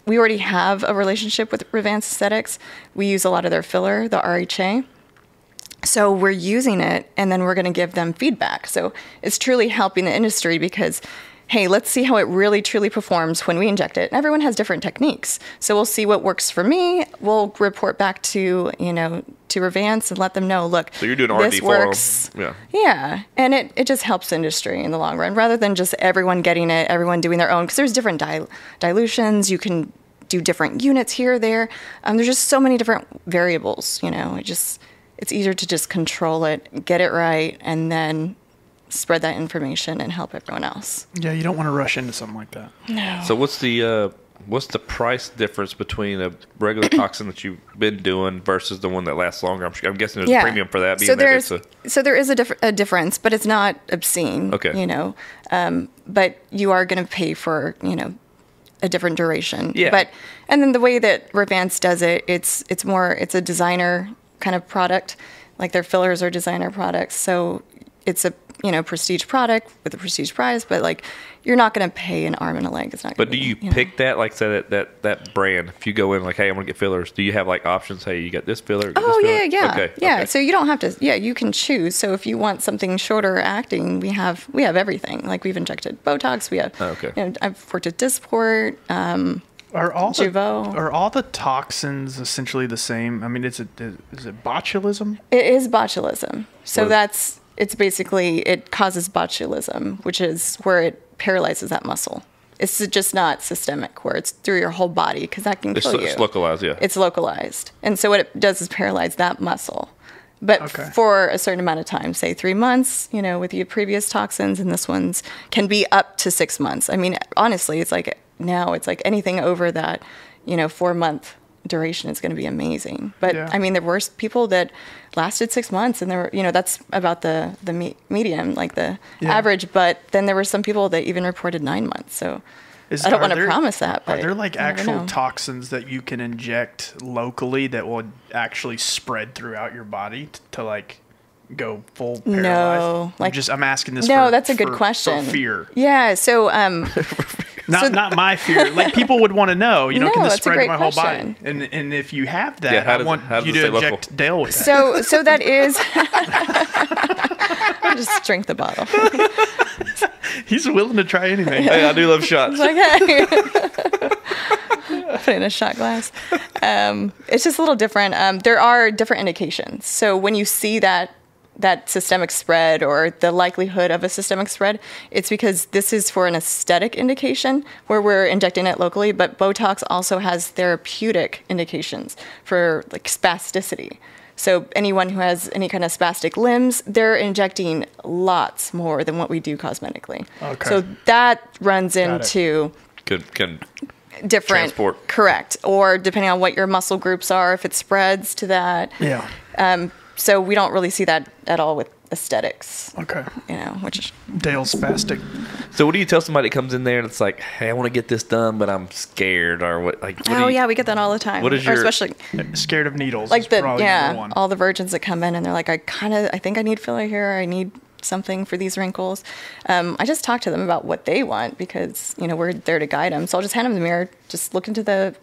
C: we already have a relationship with Revance Aesthetics. We use a lot of their filler, the RHA. So we're using it, and then we're going to give them feedback. So it's truly helping the industry because. Hey, let's see how it really truly performs when we inject it. And everyone has different techniques. So we'll see what works for me. We'll report back to, you know, to Revance and let them know, look,
A: So you're doing
C: this
A: R&D 'em.
C: works.
A: Yeah.
C: Yeah, and it, it just helps industry in the long run rather than just everyone getting it, everyone doing their own. Because there's different dil- dilutions. You can do different units here, there. Um, there's just so many different variables. You know, it just it's easier to just control it, get it right, and then spread that information and help everyone else.
B: Yeah, you don't want to rush into something like that.
C: No.
A: So what's the uh, what's the price difference between a regular toxin that you've been doing versus the one that lasts longer? I'm, I'm guessing there's a premium for that. Being
C: so
A: that
C: there's
A: it's a,
C: so there is a, diff- a difference, but it's not obscene.
A: Okay.
C: You know, um, but you are going to pay for you know a different duration.
A: Yeah.
C: But and then the way that Revance does it, it's it's more it's a designer kind of product. Like their fillers are designer products, so it's a you know prestige product with a prestige price. But like you're not going to pay an arm and a leg. It's not.
A: but
C: gonna
A: do you
C: be, know.
A: pick that like say that, that that brand? If you go in like, hey, I'm gonna get fillers. Do you have like options? Hey, you got this filler.
C: Oh
A: this
C: yeah,
A: filler?
C: yeah,
A: Okay,
C: yeah.
A: okay.
C: So you don't have to. Yeah, you can choose. So if you want something shorter acting, we have we have everything. Like we've injected Botox. We have.
A: Oh, okay.
C: You know, I've worked at Dysport. Um,
B: Are all the, are all the toxins essentially the same? I mean, is it is it botulism?
C: it is botulism. So
A: What is-
C: that's it's basically it causes botulism, which is where it paralyzes that muscle. It's just not systemic, where it's through your whole body, because that can
A: It's,
C: kill you.
A: it's localized, yeah.
C: it's localized. And so what it does is paralyze that muscle. But
B: Okay.
C: for a certain amount of time, say three months, you know, with your previous toxins, and this one's can be up to six months. I mean, honestly, it's like now it's like anything over that, you know, four month duration is going to be amazing. But
B: Yeah.
C: I mean, there were people that lasted six months, and there were, you know, that's about the the me- medium, like the
B: Yeah.
C: average. But then there were some people that even reported nine months. So
B: Is,
C: I don't want to promise that.
B: Are there like actual toxins that you can inject locally that will actually spread throughout your body to like go full paralyzed?
C: No,
B: I'm
C: like-
B: just I'm asking this.
C: No,
B: for-
C: that's a good
B: for-
C: question.
B: For fear,
C: Yeah. So um,
B: not
C: So-
B: not my fear. Like people would want to know. You know,
C: No,
B: can this spread to
C: great
B: my whole body? And and if you have that,
A: Yeah,
B: I
A: does
B: want you to
A: stay local?
B: inject Dale with that.
C: So so that is. I'll just drink the bottle.
B: He's willing to try anything.
A: hey, I do love shots.
C: It's like, hey. Put it in a shot glass. Um, it's just a little different. Um, there are different indications. So when you see that that systemic spread or the likelihood of a systemic spread, it's because this is for an aesthetic indication where we're injecting it locally, but Botox also has therapeutic indications for like spasticity. So anyone who has any kind of spastic limbs, they're injecting lots more than what we do cosmetically.
B: Okay.
C: So that runs
B: it.
C: into
A: Can, can
C: different
A: Transport.
C: correct or depending on what your muscle groups are if it spreads to that
B: Yeah.
C: Um, so we don't really see that at all with aesthetics
B: Okay.
C: you know which is
B: Dale's spastic.
A: So what do you tell somebody that comes in there and it's like, hey, I want to get this done, but I'm scared or what? Like, what
C: oh
A: you-
C: yeah we get that all the time
A: what is
C: Or
A: your-
C: especially
B: Scared of needles.
C: like
B: is
C: the
B: probably
C: yeah
B: one.
C: all the virgins that come in and they're like i kind of i think i need filler here i need something for these wrinkles um, i just talk to them about what they want because you know we're there to guide them so i'll just hand them the mirror just look into the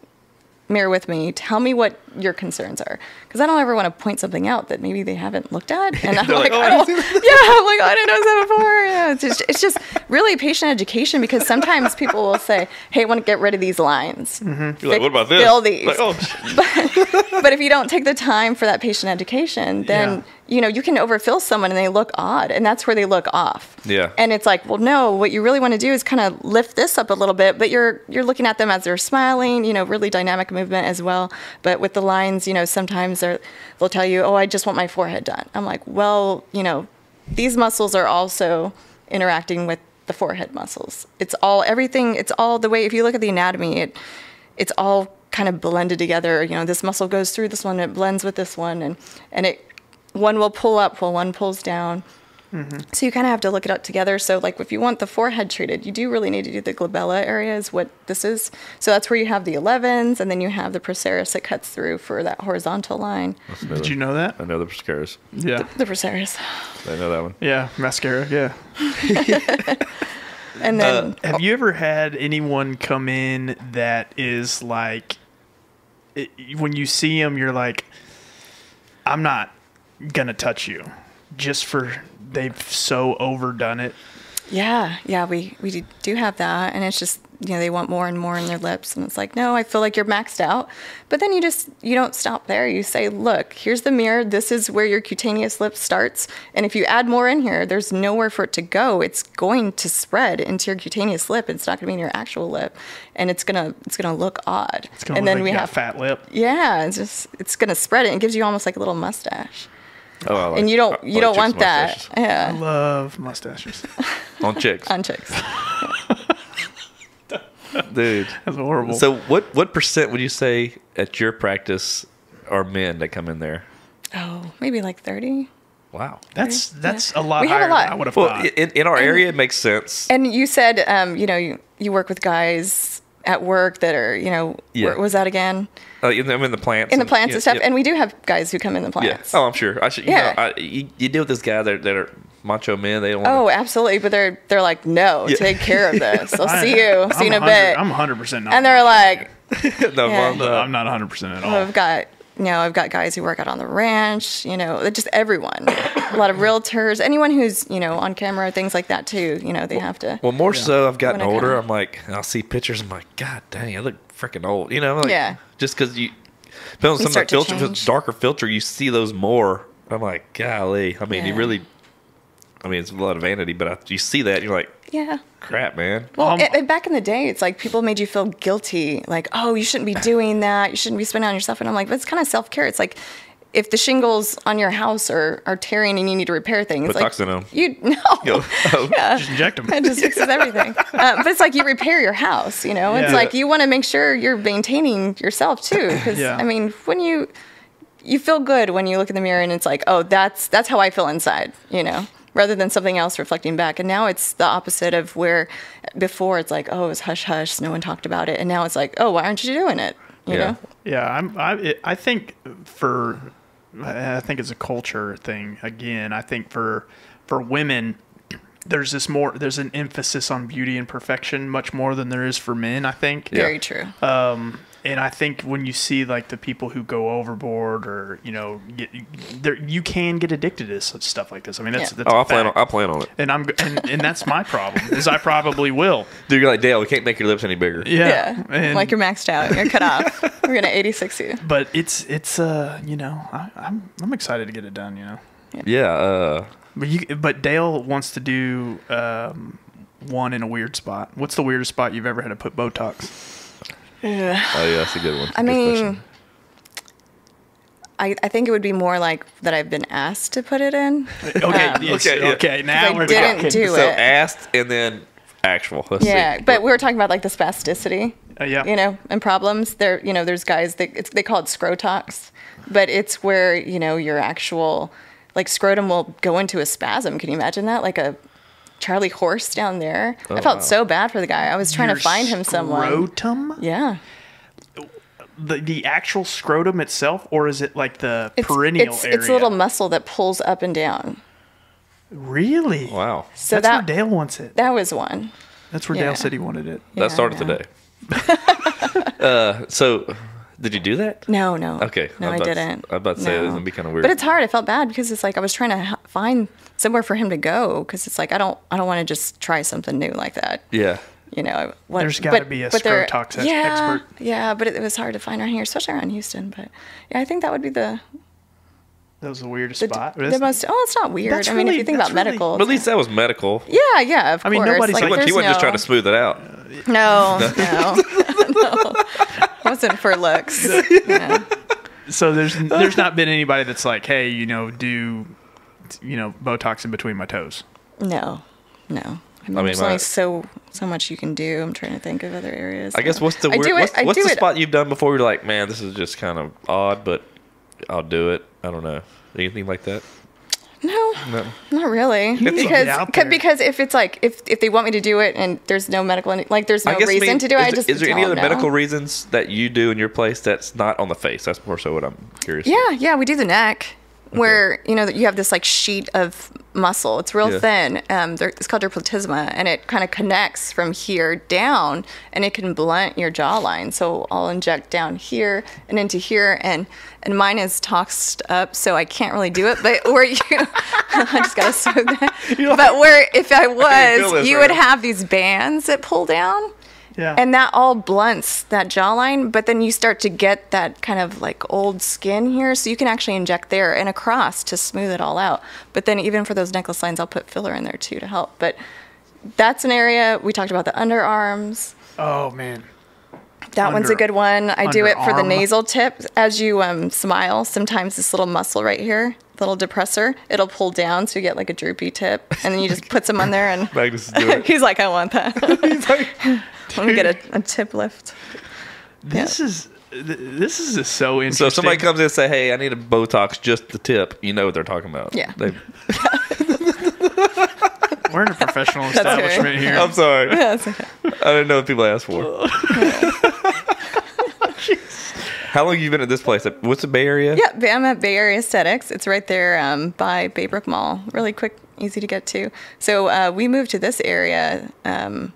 C: mirror with me. Tell me what your concerns are. Because i don't ever want to point something out that maybe they haven't looked at and i'm like,
A: like, "Oh,
C: I don't, oh. yeah i'm like oh, i didn't notice that before. Yeah it's just, it's just really patient education because sometimes people will say hey i want to get rid of these lines. Mm-hmm.
A: You're like, what about this?
C: fill these.
A: Like, oh,
C: but if you don't take the time for that patient education, then
B: Yeah.
C: You know you can overfill someone and they look odd, and that's where they look off.
A: Yeah.
C: And it's like, well, no, what you really want to do is kind of lift this up a little bit, but you're you're looking at them as they're smiling, you know, really dynamic movement as well. But with the lines, you know, sometimes they're they'll tell you, oh, I just want my forehead done. I'm like, well, you know. these muscles are also interacting with the forehead muscles. It's all everything. It's all the way. If you look at the anatomy, it it's all kind of blended together. You know, this muscle goes through this one, it blends with this one, and and it one will pull up while one pulls down. Mm-hmm. So you kind of have to look it up together. So like if you want the forehead treated, you do really need to do the glabella area is what this is. So that's where you have the 11s and then you have the procerus that cuts through for that horizontal line.
B: Did you know that?
A: I know the Proscaris.
B: Yeah.
C: The procerus.
A: I know that one.
B: Yeah, mascara. Yeah.
C: And uh, then
B: Have you ever had anyone come in that is like, it, when you see them, you're like, I'm not gonna touch you, just for they've so overdone it.
C: yeah, yeah, we we do have that and it's just you know they want more and more in their lips and it's like no i feel like you're maxed out. But then you just you don't stop there. You say look here's the mirror. This is where your cutaneous lip starts and if you add more in here there's nowhere for it to go. It's going to spread into your cutaneous lip. It's not going to be in your actual lip and it's gonna it's gonna look odd.
B: It's gonna
C: and
B: look
C: then
B: like
C: we have
B: fat lip.
C: yeah it's just it's gonna spread it and gives you almost like a little mustache
A: Oh, I like-
C: and you don't
A: I
C: you
A: like
C: don't
A: chicks'
C: want that
A: mustaches.
B: I love mustaches.
A: on chicks,
C: on chicks
A: dude.
B: That's horrible.
A: So what what percent would you say at your practice are men that come in there?
C: oh maybe like 30
A: Wow.
B: that's
C: Yeah.
B: that's a lot
C: We have a lot.
B: than I would have
A: Well,
B: thought.
A: in, in our area, it makes sense.
C: And you said, um, you know, you, you work with guys at work that are, you know,
A: Yeah.
C: where was that again?
A: Uh, in, the, in the plants.
C: In the
A: and-
C: plants
A: yeah,
C: and stuff.
A: yeah.
C: And we do have guys who come in the
A: Yeah.
C: plants.
A: Oh, I'm sure. I should. You
C: Yeah.
A: know, I, you, you deal with this guy that, that are macho men. They don't. Want
C: Oh, absolutely. But they're they're like, no,
A: Yeah.
C: take care of this. I'll see you. See you in a
B: 100
C: bit.
B: I'm 100 percent not.
C: and they're like,
A: no,
C: Yeah.
A: well,
B: No,
A: uh,
B: I'm not 100 percent at all.
C: I've got, you know, I've got guys who work out on the ranch. You know, just everyone. a lot of realtors, anyone who's you know on camera, things like that too. You know, they have to.
A: Well, more so, I've gotten
C: When
A: older.
C: come.
A: I'm like, I'll see pictures. I'm like, God dang, I look freaking old. You know, like,
C: Yeah.
A: Just because you, depending on some of the
C: start
A: filters, if it's
C: change.
A: darker filter, you see those more. I'm like, golly. I mean, you really. I mean, it's a lot of vanity, but I, you see that, and you're like,
C: Yeah.
A: crap, man.
C: Well,
B: Um,
C: and- and back in the day, it's like people made you feel guilty, like, oh, you shouldn't be doing that. You shouldn't be spending on yourself. And I'm like, but it's kind of self care. It's like if the shingles on your house are, are tearing and you need to repair things,
A: Put
C: like
A: toxin on 'em.
C: you no,
A: Go. Oh.
C: yeah,
B: Just inject them.
C: it just fixes everything. uh, but it's like you repair your house, you know. It's like you want to make sure you're maintaining yourself too, because
B: Yeah.
C: I mean, when you you feel good when you look in the mirror and it's like, oh, that's that's how I feel inside, you know, rather than something else reflecting back. And now it's the opposite of where before it's like, oh, it was hush hush, no one talked about it, and now it's like, oh, why aren't you doing it? You
A: Yeah.
C: know?
B: Yeah, I'm. I, it- I think for, I think it's a culture thing. Again, I think for for women, there's this more. There's an emphasis on beauty and perfection much more than there is for men. I think.
A: Yeah.
C: Very true.
B: Um, and I think when you see like the people who go overboard or you know get there, you can get addicted to such stuff like this. I mean, that's
C: Yeah.
B: that's
A: Oh,
B: a
A: I plan on. I plan on it.
B: and I'm and, and that's my problem is I probably will.
A: Dude, you're like Dale. We can't make your lips any bigger.
B: Yeah,
C: Yeah,
B: and-
C: like you're maxed out, you're cut off. We're gonna 86 you.
B: but it's it's uh you know I, I'm I'm excited to get it done. You know.
A: Yeah. Uh,
B: But you, but Dale wants to do um, one in a weird spot. What's the weirdest spot you've ever had to put Botox?
A: Oh yeah, that's a good one.
C: I
A: Good
C: mean,
A: question.
C: I, I think it would be more like that I've been asked to put it in.
B: Okay,
C: Um,
B: yes,
A: Okay, yeah.
B: okay. Now we're
C: didn't
B: talking.
C: do
A: so
C: it.
A: asked and then actual. Let's
C: Yeah,
A: see.
C: but we were talking about like the spasticity,
B: Uh, yeah.
C: you know, and problems. There, you know, there's guys that it's, they call it scrotox, but it's where you know your actual like scrotum will go into a spasm. Can you imagine that? Like a Charlie horse down there. I felt
A: wow.
C: so bad for the guy. I was trying
B: Your
C: to find him someone.
B: Scrotum?
C: Yeah,
B: The the actual scrotum itself, or is it like the
C: it's
B: perineal
C: it's,
B: area?
C: it's a little muscle that pulls up and down.
B: really?
A: Wow.
C: So
B: That's
C: that
B: where Dale wants it.
C: that was one.
B: That's where
C: yeah.
B: Dale said he wanted it.
C: Yeah,
A: that started
C: yeah.
A: today. uh, so, did you do that?
C: No, no.
A: Okay,
C: No,
A: I'm
C: I
A: about to-
C: didn't.
A: I'm about to say, this would be kinda weird.
C: But it's hard. I felt bad because it's like I was trying to find somewhere for him to go because it's like I don't I don't want to just try something new like that.
A: Yeah.
C: You know, what,
B: There's gotta be a
C: but there-
B: scrotox ex-
C: yeah,
B: expert.
C: Yeah, but it, it was hard to find around here, especially around Houston. But yeah, I think that would be the
B: That was the weirdest
C: the,
B: spot.
C: the
B: That's-
C: most. Oh, it's not weird.
B: That's
C: I mean, if you think about
B: really-
C: medical,
A: But at least that was medical.
C: yeah, yeah, of
B: I mean,
C: course.
B: nobody's
C: like,
A: He wasn't, he wasn't just trying to smooth it out.
C: No, no, no. It wasn't for looks. Yeah.
B: so there's there's not been anybody that's like, hey, you know, do you know, Botox in between my toes.
C: No, no. I mean,
A: mean,
C: there's
A: my-
C: only so so much you can do. I'm trying to think of other areas.
A: I guess what's the weird,
C: do it-
A: what's,
C: I
A: what's the
C: it-
A: spot you've done before? You're like, man, this is just kind of odd, but I'll do it. I don't know anything like that.
C: No,
A: No.
C: not really. Because
B: out there.
C: because if it's like if if they want me to do it and there's no medical like there's no
A: I guess I
C: reason
A: mean,
C: to do it,
A: is,
C: I
A: there-
C: just
A: is there any other
C: know.
A: medical reasons that you do in your place that's not on the face? That's more so what I'm curious.
C: Yeah, yeah, we do the neck, where you know that you have this like sheet of muscle. It's real
A: Yeah.
C: thin. Um, it's called your platysma, and it kind of connects from here down, and it can blunt your jawline. So I'll inject down here and into here, and and mine is toxed up, so I can't really do it. But where you, I just gotta smooth that. But where if I was, you
A: right
C: would
A: now.
C: have these bands that pull down
B: Yeah.
C: and that all blunts that jawline but then you start to get that kind of like old skin here so you can actually inject there and across to smooth it all out. But then even for those necklace lines i'll put filler in there too to help. But that's an area we talked about the underarms.
B: Oh man.
C: that one's a good one. I do it for the nasal tip. As you um, smile sometimes this little muscle right here little depressor it'll pull down so you get like a droopy tip. And then you just put some on there and
A: Magnus is doing it.
C: he's like i want that.
A: He's like,
C: let me get a, a tip lift
B: This is th- this is just so interesting.
A: so if somebody comes in and say, "Hey, I need a Botox, just the tip," you know what they're talking about.
C: Yeah.
A: They,
B: We're in a professional
C: right.
B: establishment here.
A: I'm sorry.
C: That's okay.
A: I didn't know what people asked for. How long have you been at this place? What's the Bay Area?
C: Yeah, I'm at Bay Area Aesthetics. It's right there um, by Baybrook Mall. Really quick, easy to get to. So uh, we moved to this area um,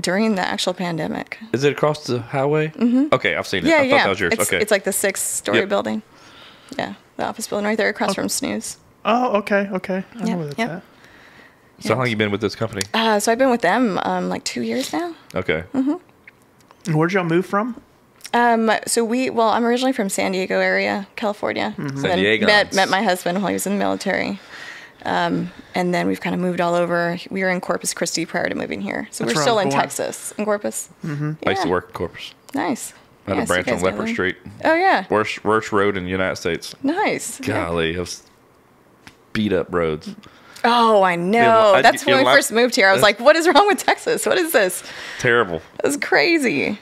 C: during the actual pandemic.
A: Is it across the highway? Mm-hmm. Okay, I've seen it.
C: Yeah,
A: I thought
C: yeah.
A: that was yours.
C: It's,
A: okay.
C: it's like the six-story
A: Yep.
C: building. Yeah, the office building right there across from Snooze.
B: Oh, okay, okay. I know where that's
C: yep.
B: at.
A: so how long you been with this company?
C: Uh, so I've been with them um, like two years now.
A: Okay.
C: Mm-hmm.
B: And where'd y'all move from?
C: Um, so we, well, I'm originally from San Diego area, California. And
A: San
C: then
A: Diegans.
C: Met, met my husband while he was in the military. Um, and then we've kind of moved all over. We were in Corpus Christi prior to moving here. So
B: That's
C: we're still in
B: born.
C: Texas, in Corpus. Mm-hmm.
A: I used to work in Corpus.
C: Nice.
A: I had
C: Yeah,
A: a
C: so
A: branch on
C: Leopard.
A: Street.
C: Oh, yeah.
A: Worst worst road in the United States.
C: Nice. Yeah.
A: Golly, it was beat up roads.
C: Oh, I know.
A: I-
C: That's when we first moved here. I was like, what is wrong with Texas? What is this?
A: Terrible.
C: It was crazy.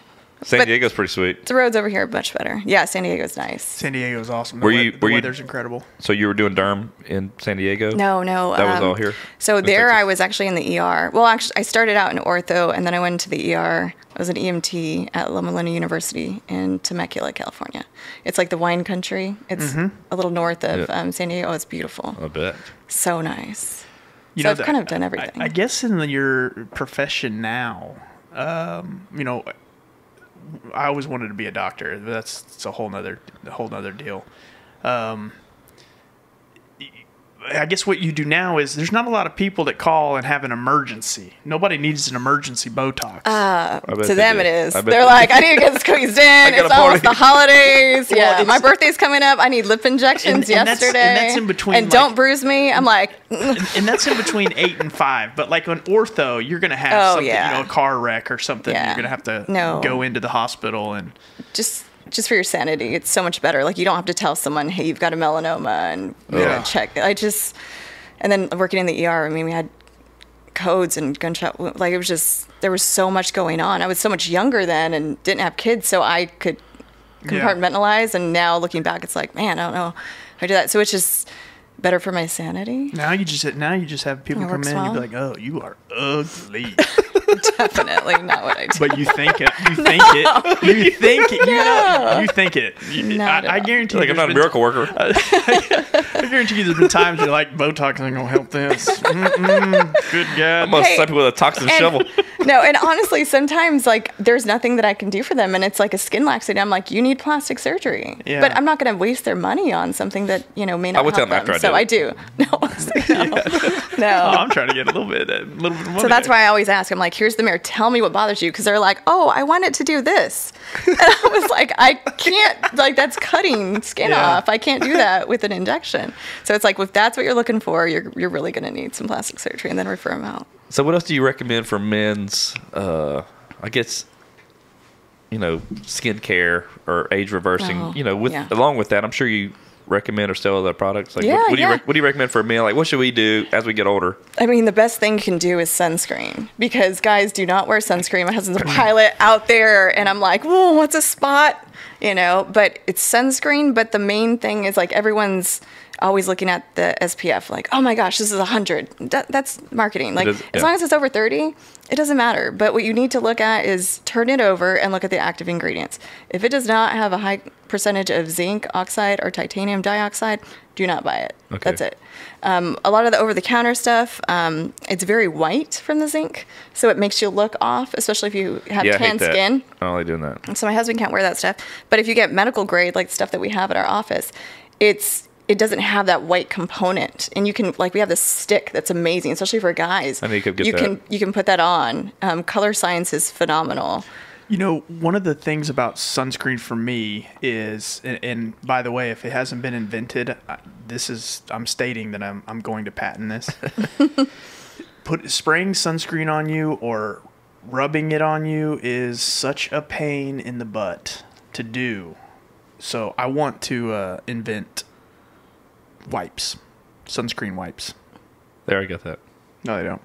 A: San
C: But-
A: Diego's pretty sweet.
C: The roads over here are much better. Yeah, San Diego's nice.
B: San Diego's awesome. The,
A: Were
B: wea-
A: you-
B: the
A: were you-
B: weather's incredible.
A: So you were doing derm in San Diego?
C: No, no.
A: That was
C: um,
A: all here?
C: So there,
A: Texas?
C: I was actually in the ER. Well, actually, I started out in ortho, and then I went to the ER. I was an EMT at Loma Linda University in Temecula, California. It's like the wine country. It's a little north of
A: Yeah.
C: um, San Diego. It's beautiful.
A: I bet.
C: So nice.
B: You
C: so I've
B: the-
C: kind of done
B: I-
C: everything.
B: I, guess in the, your profession now, um, you know, I always wanted to be a doctor. That's it's a whole nother, a whole nother deal. Um, I guess what you do now is there's not a lot of people that call and have an emergency. Nobody needs an emergency Botox.
A: Uh, I bet
C: to them
A: do.
C: it is. They're
A: they
C: like. I need to get this squeezed in. It's
A: a
C: almost the holidays.
B: Well,
C: yeah, my birthday's coming up. I need lip injections
B: And- and that's- and
C: yesterday.
B: that's in between,
C: And
B: like-
C: don't bruise me. I'm like,
B: and that's in between eight and five. But like on ortho, you're gonna have
C: Oh,
B: something,
C: yeah.
B: you know, a car wreck or something.
C: Yeah.
B: You're gonna have to
C: No.
B: go into the hospital and
C: just just for your sanity, it's so much better. Like you don't have to tell someone, "Hey, you've got a melanoma," and
B: Yeah.
C: gotta check. I just, and then working in the ER. I mean, we had codes and gunshot. Like it was just there was so much going on. I was so much younger then and didn't have kids, so I could
B: Yeah.
C: compartmentalize. And now looking back, it's like, man, I don't know how I do that. So it's just better for my sanity.
B: now you just now you just have people
C: It
B: come in and be like, oh, you are ugly.
C: Definitely not what I do.
B: but you think it. You think it. You think it. You know. You think it. You,
C: Not
B: I, I guarantee.
A: Like I'm not a
B: been-
A: miracle worker.
B: I guarantee you, there's been times you're like, Botox ain't gonna help this. Mm-mm, good
A: I'm
B: God.
A: gonna
C: Hey,
A: slap you with a toxin
C: And-
A: shovel.
C: no, and honestly, sometimes like there's nothing that I can do for them, and it's like a skin laxative. I'm like, you need plastic surgery,
B: Yeah.
C: but I'm not going to waste their money on something that you know may not I
A: would
C: help
A: tell them after I
C: so
A: did
C: I do. No, no, no.
B: Oh, I'm trying to get a little bit, a little bit of money.
C: So that's why I always ask. I'm like, here's the mirror. Tell me what bothers you, because they're like, oh, I want it to do this. And I was like, I can't. Like that's cutting skin
B: Yeah.
C: off. I can't do that with an injection. So it's like, if that's what you're looking for, you're you're really going to need some plastic surgery, and then refer them out.
A: So what else do you recommend for men's? Uh, I guess you know skincare or age reversing.
C: Oh,
A: you know, with
C: yeah.
A: along with that, I'm sure you recommend or sell other products? Like,
C: Yeah,
A: what, what do you
C: yeah.
A: what do you recommend for men? Like, what should we do as we get older?
C: I mean, the best thing you can do is sunscreen because guys do not wear sunscreen. My husband's a pilot out there, and I'm like, whoa, what's a spot? You know, but it's sunscreen. But the main thing is like everyone's always looking at the SPF, like, oh my gosh, this is 100. That, that's marketing. Like,
A: is,
C: as
A: yeah.
C: long as it's over 30, it doesn't matter. But what you need to look at is turn it over and look at the active ingredients. If it does not have a high percentage of zinc oxide or titanium dioxide, do not buy it.
A: Okay.
C: That's it. Um, a lot of the over-the-counter stuff, um, it's very white from the zinc, so it makes you look off, especially if you have
A: Yeah,
C: tan skin.
A: I don't like doing that.
C: So my husband can't wear that stuff. But if you get medical grade, like stuff that we have at our office, it's it doesn't have that white component, and you can like we have this stick that's amazing, especially for guys.
A: I need to get
C: you
A: that.
C: can you can put that on. Um, Colorescience is phenomenal.
B: You know, one of the things about sunscreen for me is, and, and by the way, if it hasn't been invented, I, this is I'm stating that I'm I'm going to patent this. Put spraying sunscreen on you or rubbing it on you is such a pain in the butt to do. So I want to uh, invent wipes, sunscreen wipes.
A: There, I got that.
B: No, they don't.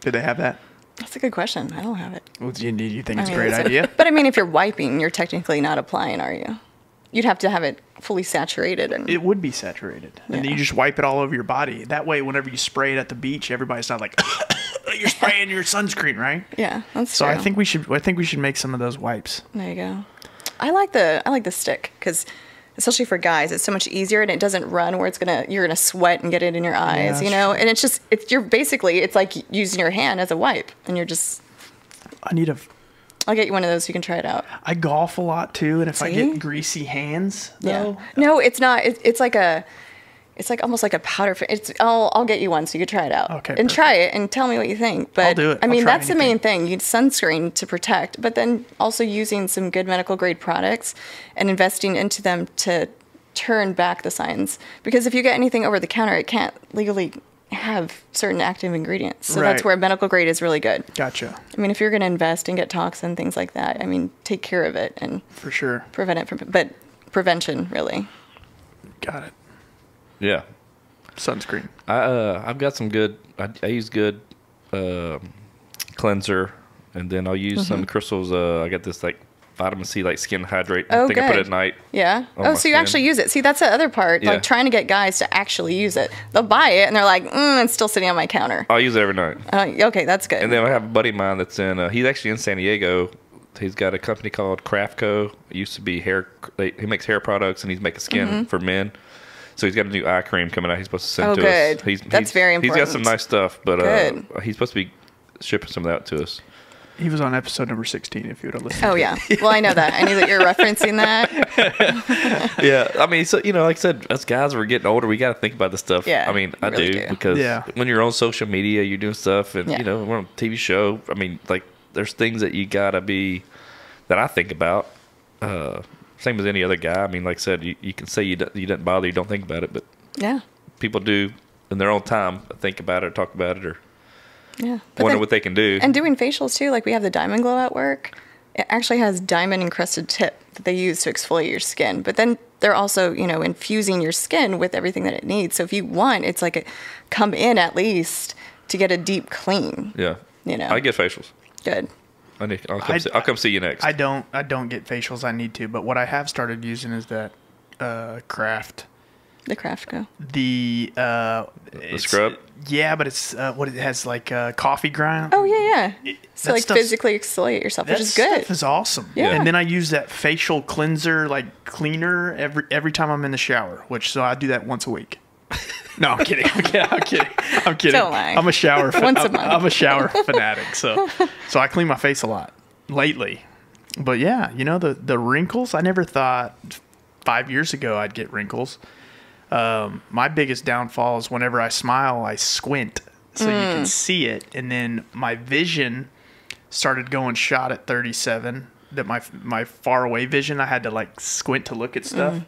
B: Do they have that?
C: That's a good question. I don't have it.
B: Well, do you, do you think
C: I
B: it's
C: mean,
B: a great
C: it's
B: idea?
C: But I mean, if you're wiping, you're technically not applying, are you? You'd have to have it fully saturated and
B: It would be saturated, and then you just wipe it all over your body. That way, whenever you spray it at the beach, everybody's not like you're spraying your sunscreen, right?
C: yeah, that's
B: So
C: true.
B: I think we should. I think we should make some of those wipes.
C: There you go. I like the I like the stick because especially for guys, it's so much easier and it doesn't run where it's gonna you're gonna sweat and get it in your eyes, you
B: that's
C: know. And it's just it's you're basically it's like using your hand as a wipe, and you're just.
B: I need a.
C: I'll get you one of those. so You can try it out.
B: I golf a lot too, and if I get greasy hands, though,
C: Yeah. No, it's not. It, it's like a. It's like almost like a powder. It's. I'll. I'll get you one so you can try it out.
B: Okay,
C: And try it and tell me what you think. But
B: do it.
C: I mean, that's the main thing. You need sunscreen to protect, but then also using some good medical grade products and investing into them to turn back the signs. Because if you get anything over the counter, it can't legally have certain active ingredients. So that's where medical grade is really good.
B: gotcha
C: I mean, if you're going to invest and get toxin things like that, I mean, take care of it and
B: for sure.
C: prevent it from. But prevention really.
B: Got it.
A: Yeah,
B: Sunscreen.
A: I uh, I've got some good. I, I use good um cleanser, and then I'll use
C: Mm-hmm.
A: some crystals. Uh, I got this like vitamin C, like skin hydrate.
C: Oh,
A: I think I put it at night.
C: Yeah. oh, so you actually use it. See, that's the other part.
A: Yeah.
C: Like trying to get guys to actually use it. They'll buy it and they're like, mm, it's still sitting on my counter.
A: I'll use it every night.
C: Uh, okay, that's good.
A: And then I have a buddy of mine that's in. Uh, he's actually in San Diego. He's got a company called Craftco. It used to be hair. They, he makes hair products and he's making skin for men. So he's got a new eye cream coming out. He's supposed to send.
C: Oh,
A: to
C: good.
A: us. He's,
C: That's
A: he's-
C: very
A: He's got some nice stuff, but
C: Good.
A: uh, he's supposed to be shipping some of that to us.
B: He was on episode number sixteen. If you would have listened.
C: oh, yeah. Well, I know that. I knew that you're referencing that.
A: yeah, I mean, so you know, like I said, us guys, we're getting older. We got to think about this stuff.
C: Yeah,
A: I mean, I
C: really
A: do,
C: do.
A: because
B: Yeah.
A: when you're on social media, you're doing stuff, and
C: Yeah.
A: you know, we're on a TV show. I mean, like, there's things that you gotta be that I think about. Uh, same as any other guy. I mean, like I said, you, you can say you you didn't bother, you don't think about it, but
C: Yeah.
A: people do in their own time think about it, or talk about it, or
C: Yeah. But
A: wonder
C: then-
A: what they can do.
C: And doing facials too, like we have the Diamond Glow at work. It actually has diamond encrusted tip that they use to exfoliate your skin. But then they're also, you know, infusing your skin with everything that it needs. So if you want, it's like a come in at least to get a deep clean.
A: yeah,
C: You know.
A: I get facials.
C: Good.
A: I need, I'll come,
B: I-
A: see, I'll come see you next.
B: I don't. I don't get facials. I need to. But what I have started using is that uh, craft.
C: The craft go.
B: The uh, the
A: scrub?
B: Yeah, but it's uh, what it has like uh, coffee ground.
C: Oh yeah, yeah.
B: It-
C: so like
B: stuff's-
C: physically exfoliate yourself, which is good.
B: stuff is awesome.
C: Yeah.
B: And then I use that facial cleanser, like cleaner, every every time I'm in the shower. Which so I do that once a week. No, I'm kidding. I'm kidding. I'm kidding. I'm kidding.
C: Don't lie.
B: I'm a shower. Fa-
C: Once a
B: I'm,
C: month.
B: I'm a shower fanatic. So, so I clean my face a lot lately. But yeah, you know the the wrinkles. I never thought five years ago I'd get wrinkles. Um, my biggest downfall is whenever I smile, I squint so you
C: Mm.
B: can see it, and then my vision started going shot at 37. That my my far away vision, I had to like squint to look at stuff.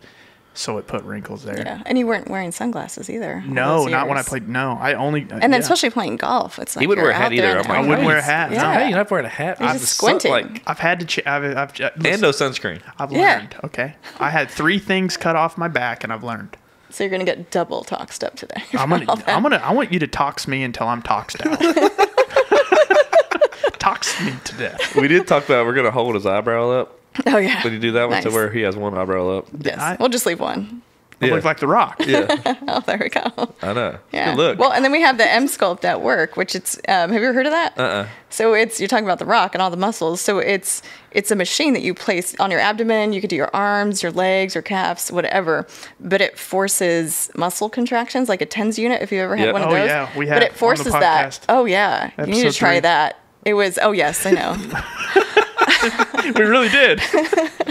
B: So it put wrinkles there.
C: Yeah, and you weren't wearing sunglasses either.
B: No, not when I played. No, I only.
C: Uh, and then
B: yeah.
C: especially playing golf, it's like
A: wouldn't wear a hat either. I'm
C: the
A: like,
B: I wouldn't wear a
C: elements.
B: hat, no.
C: Yeah.
A: Hey, you're not wearing a hat.
C: You're
A: I'm
C: just
A: so-
C: squinting.
A: like,
B: I've had to. Ch- I've, I've, I've
A: and no sunscreen.
B: I've
C: Yeah.
B: learned. Okay, I had three things cut off my back, and I've learned.
C: So you're gonna get double toxed up today.
B: I'm gonna. I'm gonna. I want you to tox me until I'm toxed out. tox me to death.
A: we did talk about we're gonna hold his eyebrow up
C: Oh yeah.
A: when you do that one to
C: Nice.
A: where he has one eyebrow up.
C: Yes.
B: I-
C: we'll just leave one.
B: I
A: Yeah.
B: look like the Rock.
A: Yeah,
C: Oh, there we go.
A: I know.
C: Yeah.
A: Good look.
C: Well, and then we have the Emsculpt at work, which it's. Um, have you ever heard of that?
A: uh-uh.
C: So it's you're talking about the rock and all the muscles. So it's it's a machine that you place on your abdomen. You could do your arms, your legs, your calves, whatever. But it forces muscle contractions, like a TENS unit. If you ever had
A: Yeah.
C: one of
B: Oh,
C: those.
B: yeah, we
C: But
B: had
C: it
B: on the
C: forces that. Oh yeah, you need to
B: Episode
C: try
B: three.
C: that. It was. Oh yes, I know.
B: we really did.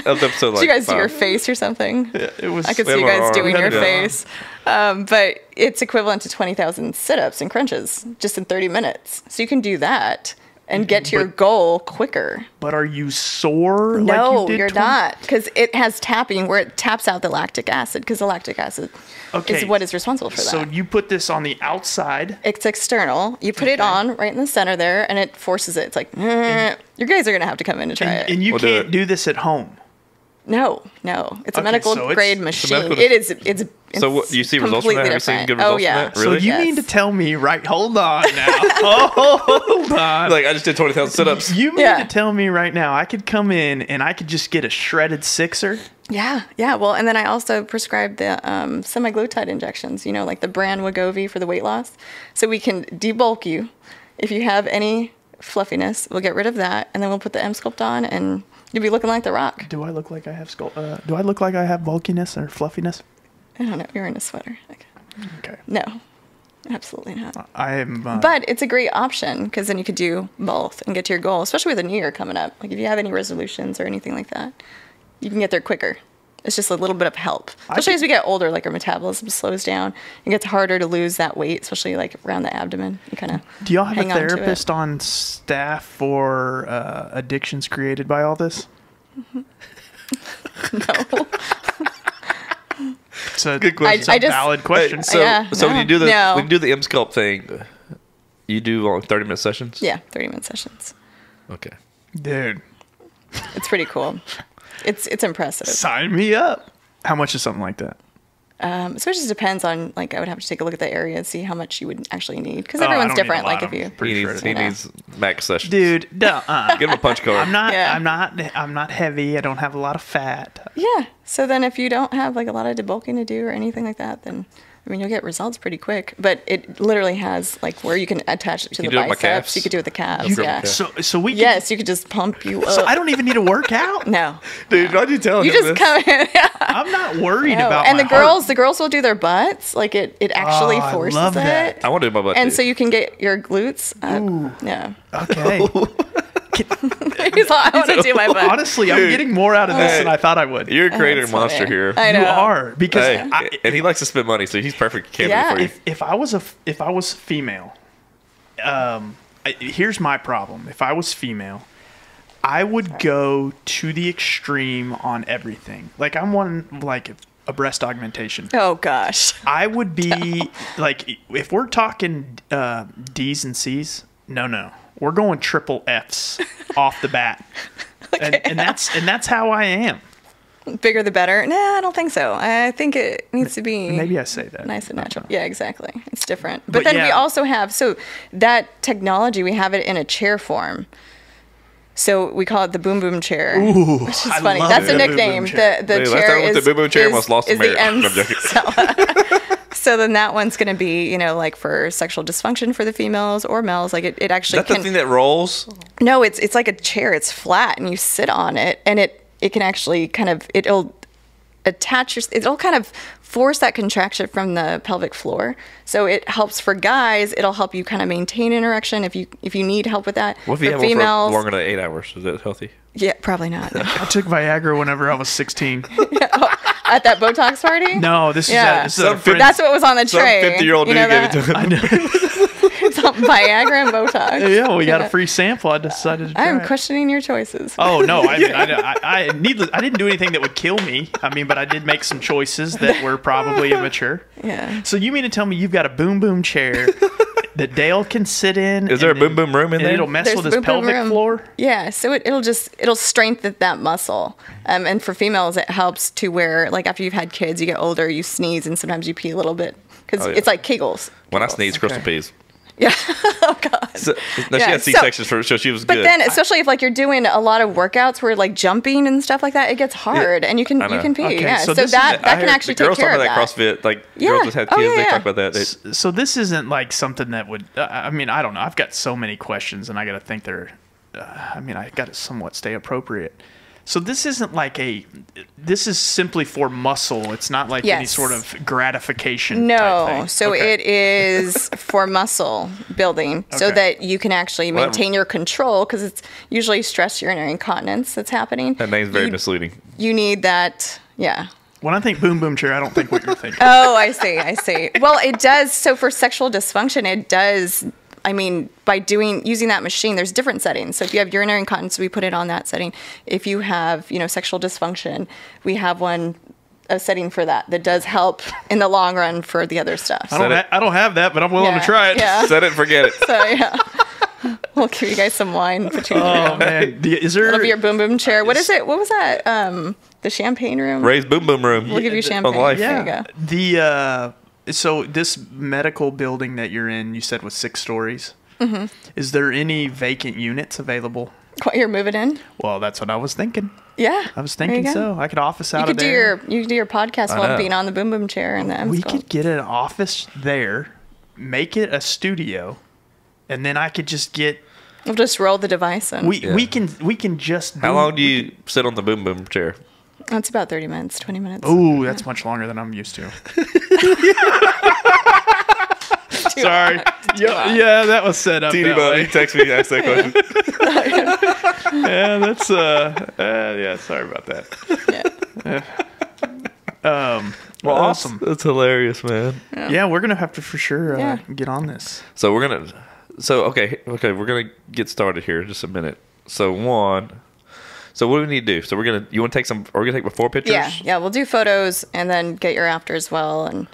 A: That was episode like
C: Did you guys do your face or something?
B: It was.
C: I could see you guys doing your face. Um, but it's equivalent to 20,000 sit ups and crunches just in 30 minutes. So you can do that and get to your goal quicker.
B: But are you sore?
C: No,
B: like you did
C: you're
B: 20
C: not. Because it has tapping where it taps out the lactic acid, because the lactic acid
B: Okay.
C: is what is responsible for that.
B: So you put this on the outside.
C: It's external. You put it on right in the center there, and it forces it. It's like, "Eh." you guys are going to have to come in to try
B: And,
C: it.
B: and you
A: We'll
B: can't
A: it.
B: do this at home.
C: No, no, it's a
B: Okay,
C: medical
B: so
C: grade
B: it's a
C: machine.
A: medical-
C: it is. It's. it's
A: So what- you see results from that?
C: completely
A: Have you seen
C: different.
A: good
C: oh
A: results from
C: yeah.
A: that? Really?
B: So you
C: Yes.
B: mean to tell me, right? Hold on now. hold on.
A: Like I just did twenty thousand sit-ups.
B: you mean
C: Yeah.
B: to tell me right now I could come in and I could just get a shredded sixer?
C: Yeah, yeah. Well, and then I also prescribe the um, semaglutide injections. You know, like the brand Wegovy for the weight loss. So we can debulk you if you have any fluffiness. We'll get rid of that, and then we'll put the Emsculpt on, and you'll be looking like the Rock.
B: Do I look like I have skull? Uh, do I look like I have bulkiness or fluffiness?
C: I don't know. You're in a sweater. Like,
B: Okay.
C: no, absolutely not.
B: I am. Uh,
C: But it's a great option because then you could do both and get to your goal, especially with the new year coming up. Like if you have any resolutions or anything like that, you can get there quicker. It's just a little bit of help, especially as we get older. Like our metabolism slows down, it gets harder to lose that weight, especially like around the abdomen. You kind of
B: do y'all have
C: hang
B: a
C: on to it.
B: therapist on staff for uh, addictions created by all this?
C: No.
B: It's a
A: Good question.
B: It's a
C: I just-
B: valid question.
A: So
C: Yeah,
A: so when you do the
C: no.
A: when you do the Emsculpt thing, you do on thirty minute sessions.
C: yeah, thirty minute sessions.
A: Okay.
B: Dude,
C: It's pretty cool. It's it's impressive.
B: sign me up. How much is something like that?
C: Um, so it just depends on like I would have to take a look at the area and see how much you would actually need because
B: Oh,
C: everyone's
B: don't need a
C: different.
B: lot.
C: Like if you
B: pretty
A: he
B: sure
A: needs,
B: it
A: he needs max sessions.
B: Dude, no, uh,
A: Give him a punch card.
B: I'm not.
C: Yeah.
B: I'm not. I'm not heavy. I don't have a lot of fat.
C: Yeah. So then if you don't have like a lot of debulking to do or anything like that, then I mean you'll get results pretty quick. But it literally has like where you can attach it to
A: You
C: the
A: do it with
C: biceps.
A: calves?
C: You could do it with the calves.
A: You-
C: yeah.
A: Okay.
B: So, so we. Can,
C: Yes, you could just pump you up.
B: So I don't even need to work out.
C: no.
A: Dude, why'd you tell
C: You
A: him
C: just
A: this?
C: come in. yeah.
B: I'm not worried
C: No.
B: about.
C: And
B: my
C: the girls,
B: heart.
C: the girls will do their butts. Like it, it actually
B: Oh, I
C: forces
B: love that.
C: it.
A: I want to do my butt.
C: And
A: too.
C: so you can get your glutes up.
B: Ooh.
C: Yeah.
B: Okay.
C: He's all, I want to do my butt.
B: Honestly, I'm getting more out of this
A: Hey.
B: than I thought I would.
A: You're a creator
C: That's
A: monster
C: funny.
A: here.
C: I know.
B: You are because
A: Hey,
B: I,
A: and he likes to spend money, so he's perfect candidate
C: Yeah.
A: for you.
B: if if I was a if I was female, um, I, here's my problem. If I was female, I would go to the extreme on everything. Like I'm one like a breast augmentation.
C: Oh gosh.
B: I would be like if we're talking uh, D's and C's. No, no, we're going triple F's off the bat, and, and that's and that's how I am.
C: Bigger the better. Nah, I don't think so. I think it needs to be
B: Maybe I say that.
C: nice and natural. Yeah, exactly. It's different. But,
B: But
C: then we also have so that technology we have it in a chair form. So we call it the boom boom chair,
B: Ooh,
C: which is
B: I
C: funny.
B: love
C: That's
B: the
C: a
B: boom boom
C: nickname.
B: chair.
C: The the
A: Hey, last
C: chair
A: time I went to
C: is
A: boom boom chair, I
C: is,
A: almost lost
C: is
A: the
C: the. M.
A: I'm joking.
C: So, so then that one's going to be you know like for sexual dysfunction for the females or males. Like it, it
A: Is
C: actually
A: that the
C: can.
A: thing that rolls?
C: No, it's it's like a chair. It's flat, and you sit on it, and it it can actually kind of it'll attach your it'll kind of force that contraction from the pelvic floor. So it helps for guys. It'll help you kind of maintain an erection if you if you need help with that.
A: What if you
C: for
A: have one
C: females,
A: longer than eight hours? Is that healthy?
C: yeah, probably not. no.
B: I took Viagra whenever I was 16.
C: At that Botox party.
B: No, this
C: Yeah.
B: is a, this is
A: Some
B: a friend.
C: That's what was on the
A: Some
C: tray.
A: fifty-year-old
C: You
A: dude
C: know
A: gave it to
C: that?
A: him.
C: It's Viagra and Botox.
B: Yeah, we got a free sample. I decided to try
C: I'm questioning your choices.
B: Oh no! I, mean, I, I, I, needless, I didn't do anything that would kill me. I mean, but I did make some choices that were probably immature.
C: Yeah.
B: So you mean to tell me you've got a boom boom chair that Dale can sit in?
A: Is there a boom boom room in there?
B: it'll mess
C: There's
B: with his
C: boom boom
B: pelvic
C: room.
B: floor.
C: Yeah, so it, it'll just it'll strengthen that muscle, um, and for females it helps to where like after you've had kids, you get older, you sneeze, and sometimes you pee a little bit because
A: Oh, yeah.
C: it's like Kegels.
A: When I
C: Kegels.
A: sneeze, Crystal
B: Okay.
A: pees.
C: Yeah. oh God.
A: So, no, she had
C: so-
A: C sections for so she was
C: But
A: good.
C: then, especially if like you're doing a lot of workouts where like jumping and stuff like that, it gets hard, and you can you can pee.
B: Okay,
C: yeah,
B: so
C: so,
B: this
C: that
A: I
C: that can
A: heard
C: actually
A: the girls
C: take care
A: talk
C: of
A: about
C: that.
A: that CrossFit. Like
C: Yeah.
A: girls that had
C: Oh,
A: kids,
C: yeah,
A: they
C: yeah.
A: talk about that. They,
B: So this isn't like something that would. Uh, I mean, I don't know. I've got so many questions, and I got to think they're. Uh, I mean, I got to somewhat stay appropriate. So this isn't like a. This is simply for muscle. It's not like any sort of gratification.
C: No,
B: type thing.
C: so
B: Okay.
C: it is for muscle building, so that you can actually
A: Well,
C: maintain your control because it's usually stress urinary incontinence that's happening.
A: that name's very
C: you,
A: misleading.
C: You need that, yeah.
B: When I think boom boom chair, I don't think what you're thinking.
C: Oh, I see, I see. Well, it does. So for sexual dysfunction, it does. I mean, by doing using that machine, there's different settings. So if you have urinary incontinence, we put it on that setting. If you have, you know, sexual dysfunction, we have one a setting for that that does help in the long run for the other stuff.
B: I don't. Ha- I don't have that, but I'm willing
C: yeah,
B: to try it.
C: Yeah.
A: Set it forget it.
C: So yeah, we'll give you guys some wine. Put you in the
B: Oh
C: room.
B: man, is there?
C: It'll be your boom boom chair. What is it? What was that? Um, the champagne room.
A: Raise boom boom room.
C: We'll give you champagne.
A: life.
C: There
B: yeah.
C: you go.
B: The uh, so this medical building that you're in, you said was six stories.
C: Mm-hmm.
B: Is there any vacant units available?
C: What you're moving in?
B: Well, that's what I was thinking.
C: Yeah.
B: I was thinking so. I could office out
C: You
B: of
C: could do
B: there.
C: your you could do your podcast while being on the boom boom chair and the M
B: we
C: skull.
B: could get an office there, make it a studio, and then I could just get
C: We'll just roll the device in.
B: we
A: Yeah.
B: we can we can just
A: How long do you sit on the boom boom chair?
C: That's about 30 minutes, 20 minutes.
B: Oh, that's much longer than I'm used to. Sorry. Yeah, yeah, that was set up.
A: Teeny
B: that
A: Bobby
B: way.
A: text me, ask that question.
B: Yeah, that's uh, uh, yeah. Sorry about that.
C: Yeah.
B: Um, well, awesome.
A: That's, that's hilarious, man.
B: Yeah, we're gonna have to for sure uh,
C: Yeah.
B: get on this.
A: So we're gonna. So okay, okay, we're gonna get started here in just a minute. So one. So what do we need to do? So we're gonna. You want to take some? Are we gonna take before pictures?
C: Yeah, yeah, we'll do photos and then get your after as well. And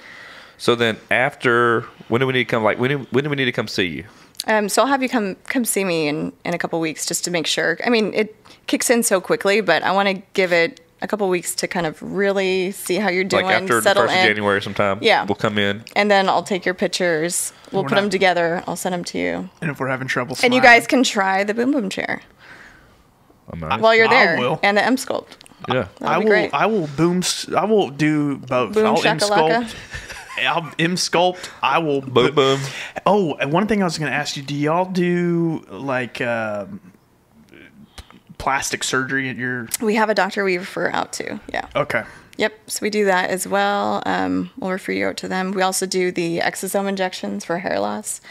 A: So then after, when do we need to come? Like when? Do, when do we need to come see you?
C: um, so I'll have you come come see me in in a couple weeks just to make sure. I mean, it kicks in so quickly, but I want to give it a couple weeks to kind of really see how you're doing,
A: like after the
C: settle
A: first of
C: in,
A: January, sometime.
C: Yeah.
A: We'll come in.
C: and then I'll take your pictures. We'll
B: We're
C: put them together. I'll send them to you,
B: And if we're having trouble,
C: and you guys can try the boom boom chair
A: I'm nice.
C: while you're
B: I
C: there,
B: will.
C: and the Emsculpt.
A: yeah.
B: I
C: That'd be
B: will.
C: great.
B: I will boom. s- I will do both.
C: Boom
B: I'll M
C: shakalaka.
B: sculpt. I'll M sculpt. I will
A: Boom boom.
B: Oh, and one thing I was going to ask you: Do y'all do like um, plastic surgery at your?
C: We have a doctor we refer out to. Yeah.
B: Okay.
C: Yep. So we do that as well. Um, we'll refer you out to them. We also do the exosome injections for hair loss.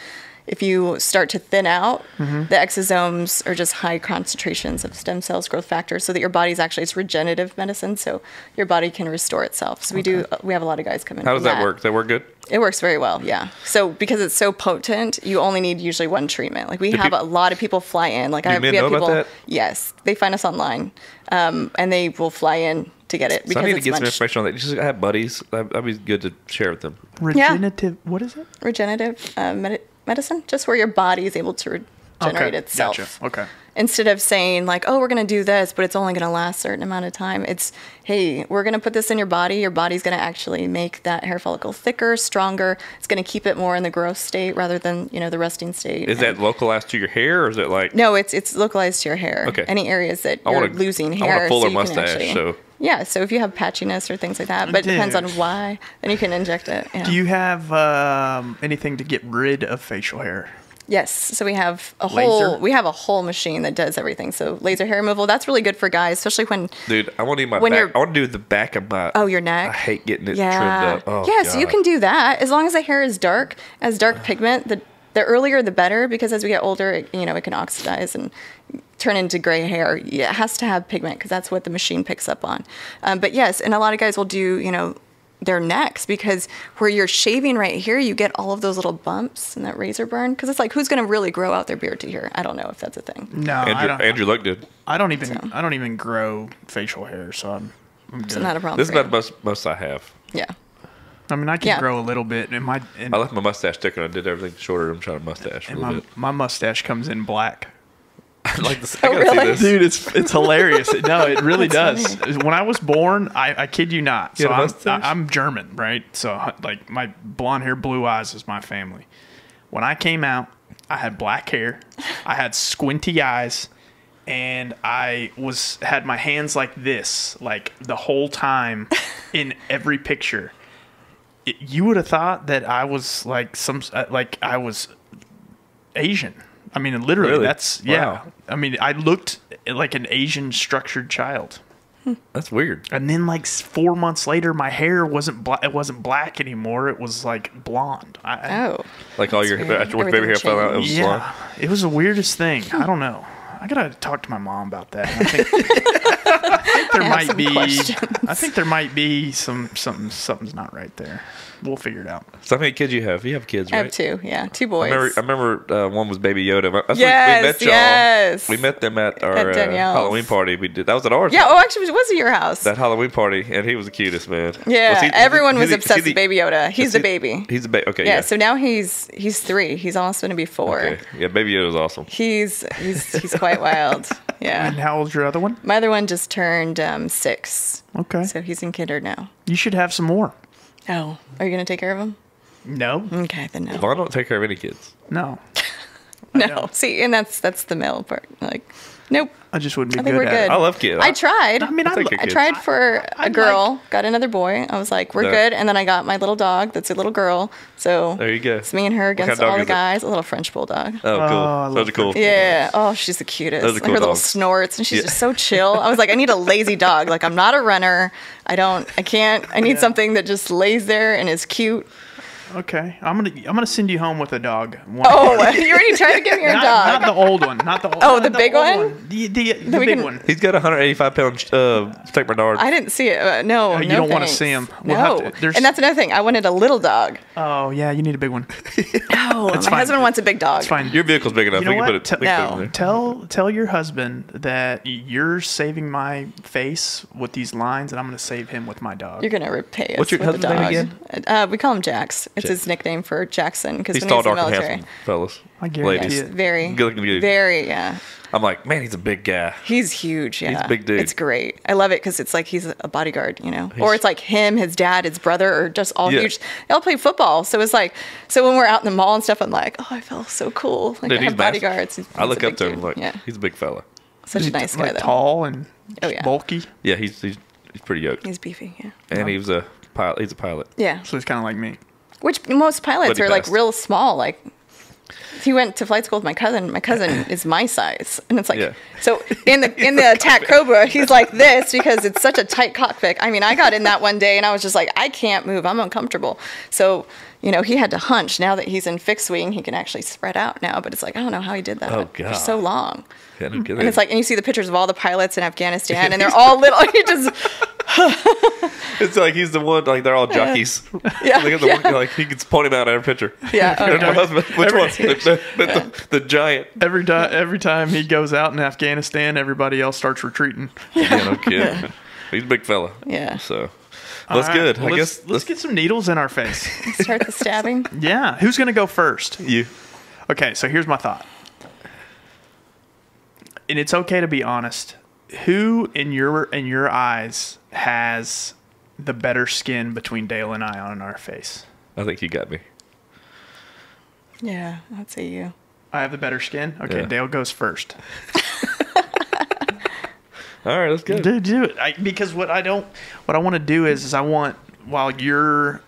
C: If you start to thin out,
B: Mm-hmm.
C: the exosomes are just high concentrations of stem cells, growth factors, so that your body's actually it's regenerative medicine, so your body can restore itself. So we do. We have a lot of guys come in.
A: How does
C: from
A: that work? Does that work good?
C: It works very well, yeah. So because it's so potent, you only need usually one treatment. Like we
A: Do
C: have
A: peop-
C: a lot of people fly in. Like
A: Do
C: I have, we have
A: know about
C: people.
A: that?
C: Yes, they find us online, um, and they will fly in to get it
A: So
C: because
A: I need to
C: it's
A: get some
C: much
A: information on that. Just I have buddies. That'd that'd be good to share with them.
B: Regenerative. What is it?
C: regenerative uh, medi- medicine, just where your body is able to regenerate
B: okay.
C: itself.
B: Gotcha. Okay.
C: Instead of saying like, "Oh, we're going to do this, but it's only going to last a certain amount of time," it's, "Hey, we're going to put this in your body. Your body's going to actually make that hair follicle thicker, stronger. It's going to keep it more in the growth state rather than you know the resting state."
A: Is
C: And-
A: that localized to your hair, or is it like?
C: no, it's it's localized to your hair.
A: Okay.
C: Any areas that
A: I
C: you're
A: want a-
C: losing hair.
A: I want a fuller
C: so
A: mustache,
C: actually-
A: so-
C: Yeah, so if you have patchiness or things like that, but it depends on why, then you can inject it. Yeah.
B: Do you have um, anything to get rid of facial hair?
C: Yes, so we have a
B: Laser?
C: whole we have a whole machine that does everything. So laser hair removal, that's really good for guys, especially when
A: Dude, I want to do my
C: When
A: back.
C: you're-
A: I want to do the back of my.
C: oh your neck.
A: I hate getting it
C: yeah.
A: trimmed up. Oh,
C: yes, you can do that as long as the hair is dark, as dark pigment. The the earlier the better because as we get older, it, you know, it can oxidize and turn into gray hair. It has to have pigment because that's what the machine picks up on. Um, but yes, and a lot of guys will do, you know, their necks because where you're shaving right here, you get all of those little bumps and that razor burn. Because it's like, who's going to really grow out their beard to here? I don't know if that's a thing.
B: No, I
A: Andrew,
B: don't.
A: Andrew looked good.
B: I don't even.
C: So.
B: I don't even grow facial hair, so I'm. I'm good.
C: It's not a problem.
A: This is about the most, most I have.
C: Yeah.
B: I mean, I can
C: Yeah.
B: grow a little bit, and my and,
A: I left my mustache thicker and I did everything shorter. I'm trying to mustache a
B: and
A: little
B: my,
A: bit.
B: my mustache comes in black.
A: I like this.
C: Oh,
A: I gotta see
C: really?
A: this.
B: Dude, it's it's hilarious. No, it really
C: That's
B: does. When I was born, I, I kid you not.
A: You
B: So
A: had a
B: I'm. I, I'm German, right? So like my blonde hair, blue eyes is my family. When I came out, I had black hair, I had squinty eyes, and I was had my hands like this, like the whole time, in every picture. It, you would have thought that I was like some uh, like I was Asian. I mean, literally,
A: Really?
B: that's yeah.
A: Wow.
B: I mean, I looked like an Asian structured child.
A: That's weird.
B: And then, like four months later, my hair wasn't black. It wasn't black anymore. It was like blonde. I, I-
C: Oh.
A: Like all your
C: weird.
A: after your baby hair fell out, it was
C: changed.
A: blonde.
B: it was the weirdest thing. I don't know. I gotta talk to my mom about that. I think, I think there
C: I
B: might be.
C: questions.
B: I think there might be some something. Something's not right there. We'll figure it out.
A: So how many kids you have? You have kids,
C: I
A: right?
C: have two. Yeah. Two
A: I
C: boys.
A: remember, I remember uh, one was Baby Yoda. That's
C: Yes,
A: we met y'all.
C: yes.
A: We met them at our
C: At
A: uh, Halloween party. We did that was at ours.
C: yeah. Oh, actually, it was at your house.
A: that Halloween party, and he was the cutest man.
C: yeah.
A: Was he-
C: everyone was
A: he- is
C: obsessed
A: he the-
C: with Baby Yoda. He's
A: is
C: the
A: he-
C: baby.
A: He's the baby. Okay,
C: yeah,
A: yeah.
C: So now he's he's three. He's almost going to be four.
A: okay. Yeah, Baby Yoda was awesome.
C: He's he's he's quite wild. Yeah.
B: And
C: Yeah.
B: how old's your other one?
C: My other one just turned um, six,
B: Okay,
C: so he's in kinder now.
B: you should have some more.
C: Oh, are you going to take care of him?
B: No,
C: Okay, then no.
A: Von don't take care of any kids.
B: no.
C: No. See, and that's that's the male part. Like, nope.
B: I just wouldn't be
C: I think
B: good
C: we're
B: at
C: good.
B: it.
A: I love kids.
C: I tried.
B: I mean,
A: I
B: I,
A: think
C: I tried for a
B: I'd
C: girl, got another boy. I was like, we're
A: No.
C: good. And then I got my little dog that's a little girl. So
A: There you go.
C: it's me and her
A: What kind
C: against
A: of dog
C: all the
A: is it?
C: guys. A little French bulldog.
A: Oh, cool.
B: Oh, I
A: Those are cool.
C: Yeah. Oh, she's the cutest.
A: Those are cool
C: her little
A: dogs.
C: snorts, and she's
A: Yeah.
C: just so chill. I was like, I need a lazy dog. Like, I'm not a runner. I don't. I can't. I need
B: Yeah.
C: something that just lays there and is cute.
B: Okay, I'm gonna I'm gonna send you home with a dog. One
C: Oh, you already tried to give me your
B: not,
C: dog.
B: not the old one, not the old.
C: Oh,
B: not
C: the big
B: old
C: one?
B: The the, the big
C: can-
B: one.
A: He's got a 185 pound uh, St. Bernard.
C: I didn't see it. Uh, no,
B: Oh, you
C: no
B: don't wanna see him. We'll
C: no,
B: have to-
C: and that's another thing. I wanted a little dog.
B: Oh yeah, you need a big one.
C: No, my
B: fine.
C: husband wants a big dog.
B: It's fine.
A: Your vehicle's big enough.
B: You know
A: we can
B: what?
A: put it.
B: Te-
A: can put it
C: No.
A: there.
B: Tell tell your husband that you're saving my face with these lines, and I'm gonna save him with my dog.
C: You're gonna repay us.
A: What's your
C: with the
A: husband's name again?
C: Uh, we call him Jax. It's his nickname for Jackson because
A: He's
C: when
A: tall,
C: he was in
A: dark,
C: the
A: and
C: military.
A: handsome, fellas.
B: I guarantee
A: Ladies.
B: it.
C: Very
A: Good looking dude.
C: Very, yeah.
A: I'm like, man, he's a big guy.
C: He's huge. Yeah,
A: a big dude.
C: It's great. I love it because it's like he's a bodyguard, you know, or it's like him, his dad, his brother, or just all
A: Yeah.
C: huge. They all play football, so it's like, so when we're out in the mall and stuff, I'm like, oh, I feel so cool. Like
A: Dude,
C: I
A: he's
C: have
A: massive.
C: bodyguards. He's-
A: I
C: he's
A: look
C: a
A: up
C: big
A: to him
C: dude.
A: like
C: yeah,
A: he's a big fella.
C: such a
B: He's,
C: nice guy
B: like,
C: though.
B: tall and
C: Oh, yeah.
B: bulky,
A: Yeah, he's he's, he's pretty yoked,
C: He's beefy. Yeah.
A: and he was a pilot. He's a pilot.
C: Yeah.
B: so he's kind of like me.
C: Which most pilots
A: he
C: are like real small. Like he went to flight school with my cousin. My cousin is my size, and it's like
A: Yeah.
C: so in the in the attack cobra, he's like this because it's such a tight cockpit. I mean, I got in that one day and I was just like, I can't move. I'm uncomfortable. So you know, he had to hunch. Now that he's in fixed wing, he can actually spread out now. But it's like I don't know how he did that
A: Oh,
C: for so long.
A: Yeah, no.
C: And it's like, and you see the pictures of all the pilots in Afghanistan, and they're all little. He just
A: it's like he's the one. Like they're all jockeys.
C: Yeah,
A: Look the
C: yeah.
A: one. Like he gets point him out every picture.
C: Yeah,
A: There's my husband. Which one? The, the, the, the giant.
B: Every time every time he goes out in Afghanistan, everybody else starts retreating.
A: Yeah, no kidding. He's a big fella.
C: Yeah.
A: So that's
B: All right,
A: good.
B: well,
A: I
B: let's,
A: guess
B: let's get some needles in our face.
C: start the stabbing.
B: yeah, who's gonna go first?
A: you.
B: Okay, so here's my thought. And it's okay to be honest. Who in your in your eyes has the better skin between Dale and I on our face?
A: I think you got me.
C: Yeah, I'd say you.
B: I have the better skin. Okay,
A: Yeah.
B: Dale goes first.
A: All right, let's go.
B: Do, do it I, because what I don't, what I want to do is, is I want while you're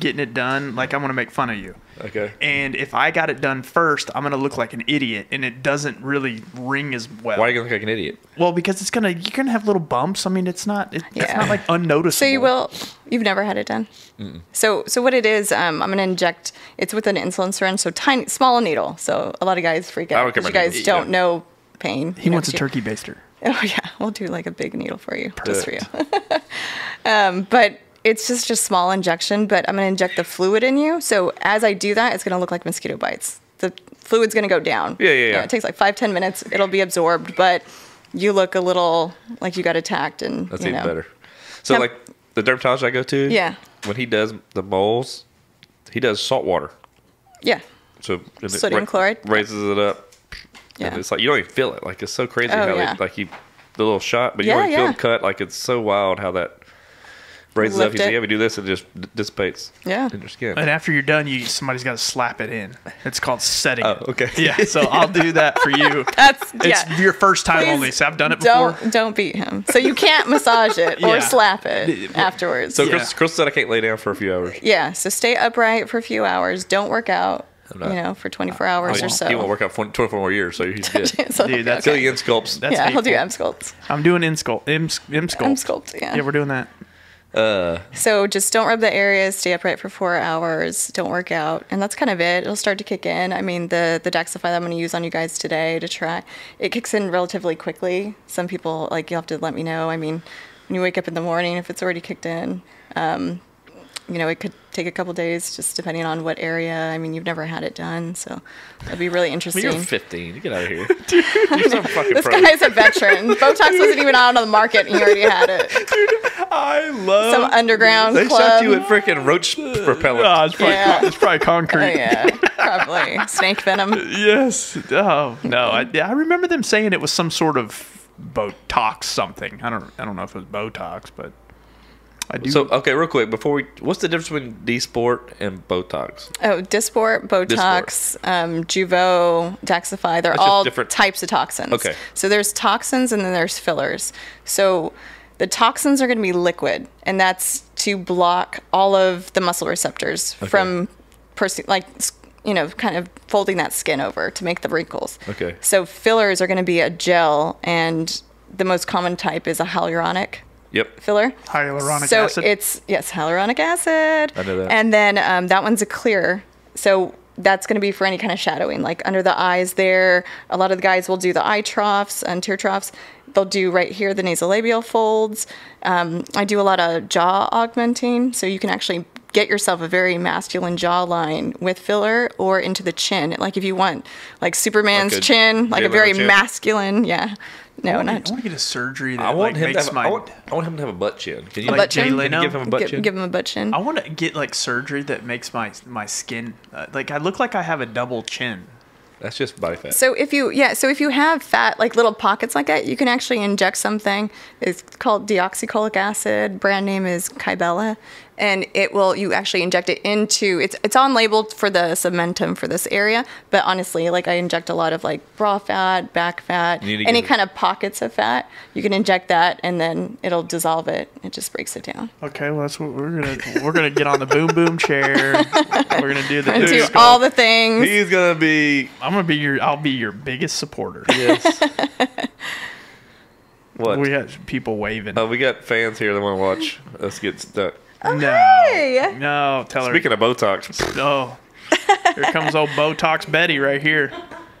B: getting it done, like I want to make fun of you.
A: Okay.
B: And if I got it done first, I'm gonna look like an idiot, and it doesn't really ring as well.
A: Why are you gonna look like an idiot?
B: Well, because it's gonna you're gonna have little bumps. I mean, it's not it, it's not like unnoticeable.
C: So you will. You've never had it done. So so what it is, um, I'm gonna inject. It's with an insulin syringe, so tiny, small needle. So a lot of guys freak
A: I
C: out
A: don't care
C: because you guys
A: needles.
C: don't
A: Yeah.
C: know pain.
B: He
C: you
B: wants a turkey baster.
C: Oh yeah, we'll do like a big needle for you, just for you. Um, but it's just a small injection, but I'm going to inject the fluid in you. So as I do that, it's going to look like mosquito bites. The fluid's going to go down.
A: Yeah, yeah, yeah.
C: It takes like five, ten minutes. It'll be absorbed, but you look a little like you got attacked, and
A: That's
C: you
A: even better. So like the dermatologist I go to,
C: Yeah.
A: when he does the moles, he does salt water.
C: Yeah.
A: So
C: Sodium chloride?
A: raises it up.
C: Yeah.
A: And it's like you don't even feel it. Like it's so crazy
C: Oh,
A: how
C: yeah.
A: they like you the little shot, but you
C: Yeah,
A: don't even feel
C: yeah.
A: the cut. Like it's so wild how that raises up.
C: Lift
A: You say,
C: it.
A: yeah, we do this, it just d- dissipates.
C: Yeah.
A: in your skin.
B: And after you're done, you somebody's got to slap it in. It's called setting.
A: Oh,
B: it.
A: okay.
B: Yeah, so I'll do that for you.
C: That's
B: It's
C: yeah.
B: your first time
C: Please
B: only. So I've done it before.
C: Don't don't beat him. So you can't massage it or
B: Yeah.
C: slap it afterwards.
A: So
B: Yeah.
A: Chris, Chris said I can't lay down for a few hours.
C: yeah. So stay upright for a few hours. Don't work out.
A: I'm
C: You know, for 24 hours or so.
A: he won't work out for 24 more years, so he's good.
C: So-
B: Dude, that's-
A: Till he Emsculpts.
B: That's
C: yeah, he'll do
B: hateful.
C: Emsculpt.
B: I'm doing Emsculpt. M, M sculpt.
C: Emsculpt. Yeah.
B: Yeah, we're doing that.
A: Uh,
C: So just don't rub the areas. Stay upright for four hours. Don't work out, and that's kind of it. It'll start to kick in. I mean, the the Daxxify that I'm going to use on you guys today to try, it kicks in relatively quickly. Some people like you'll have to let me know. I mean, when you wake up in the morning, if it's already kicked in, um, you know, it could take a couple days, just depending on what area. I mean, you've never had it done, so that'd be really
A: I mean,
C: interesting.
A: you're 15. You get out of here. you're some fucking
C: this
A: pro.
C: guy's a veteran. Botox wasn't even out on the market, and he already had it.
B: I love.
C: Some underground
A: They
C: club.
A: shot you with freaking roach uh, propellant.
B: Oh, it's probably,
C: Yeah.
B: it's probably concrete.
C: Oh yeah, probably snake venom.
B: Yes. Oh no. I, yeah, I remember them saying it was some sort of Botox something. I don't. I don't know if it was Botox, but I do.
A: So okay, real quick before we, what's the difference between Dysport and Botox?
C: Oh, Dysport, Botox, um, Jeuveau, Daxxify, they're all
A: different-
C: types of toxins.
A: Okay.
C: So there's toxins and then there's fillers. So the toxins are going to be liquid, and that's to block all of the muscle receptors from, pers- like, you know, kind of folding that skin over to make the wrinkles.
A: Okay.
C: So fillers are going to be a gel, and the most common type is a hyaluronic
A: Yep.
C: filler.
B: Hyaluronic
C: so
B: acid?
C: it's yes, hyaluronic acid.
A: I know that.
C: And then um, that one's a clear. So that's going to be for any kind of shadowing, like under the eyes. There, a lot of the guys will do the eye troughs and tear troughs. They'll do right here the nasolabial folds. Um, I do a lot of jaw augmenting, so you can actually get yourself a very masculine jawline with filler or into the chin. Like if you want like Superman's
A: Like a
C: chin, like a very
A: chin?
C: masculine, yeah. No,
B: I want
C: not
B: to get a surgery that
A: I want
B: like,
A: him to
B: makes
A: have.
B: my.
A: I want, I want him to have a butt chin. Can you
C: A
A: like,
C: butt
B: Jay
C: chin?
A: Can
B: Leno?
A: you give him a butt
C: give,
A: chin?
C: give him a butt chin.
B: I want to get like surgery that makes my my skin uh, like I look like I have a double chin.
A: That's just body fat.
C: So if you yeah, so if you have fat like little pockets like that, you can actually inject something. It's called deoxycholic acid. Brand name is Kybella, and it will you actually inject it into it's it's on labeled for the cementum for this area, but honestly, like I inject a lot of like bra fat, back fat,
A: You need to
C: any
A: give it-
C: kind of pockets of fat. You can inject that, and then it'll dissolve it. It just breaks it down.
B: Okay, well that's what we're gonna we're gonna get on the boom boom chair. We're gonna do the.
C: And do
B: disc
C: all the things.
A: He's gonna be
B: I'm gonna be your. I'll be your biggest supporter.
A: yes. what?
B: We got people waving.
A: Oh, we got fans here that want to watch us get stuck.
B: No,
C: hey!
B: no, tell
A: Speaking of Botox,
B: no. Oh, here comes old Botox Betty right here.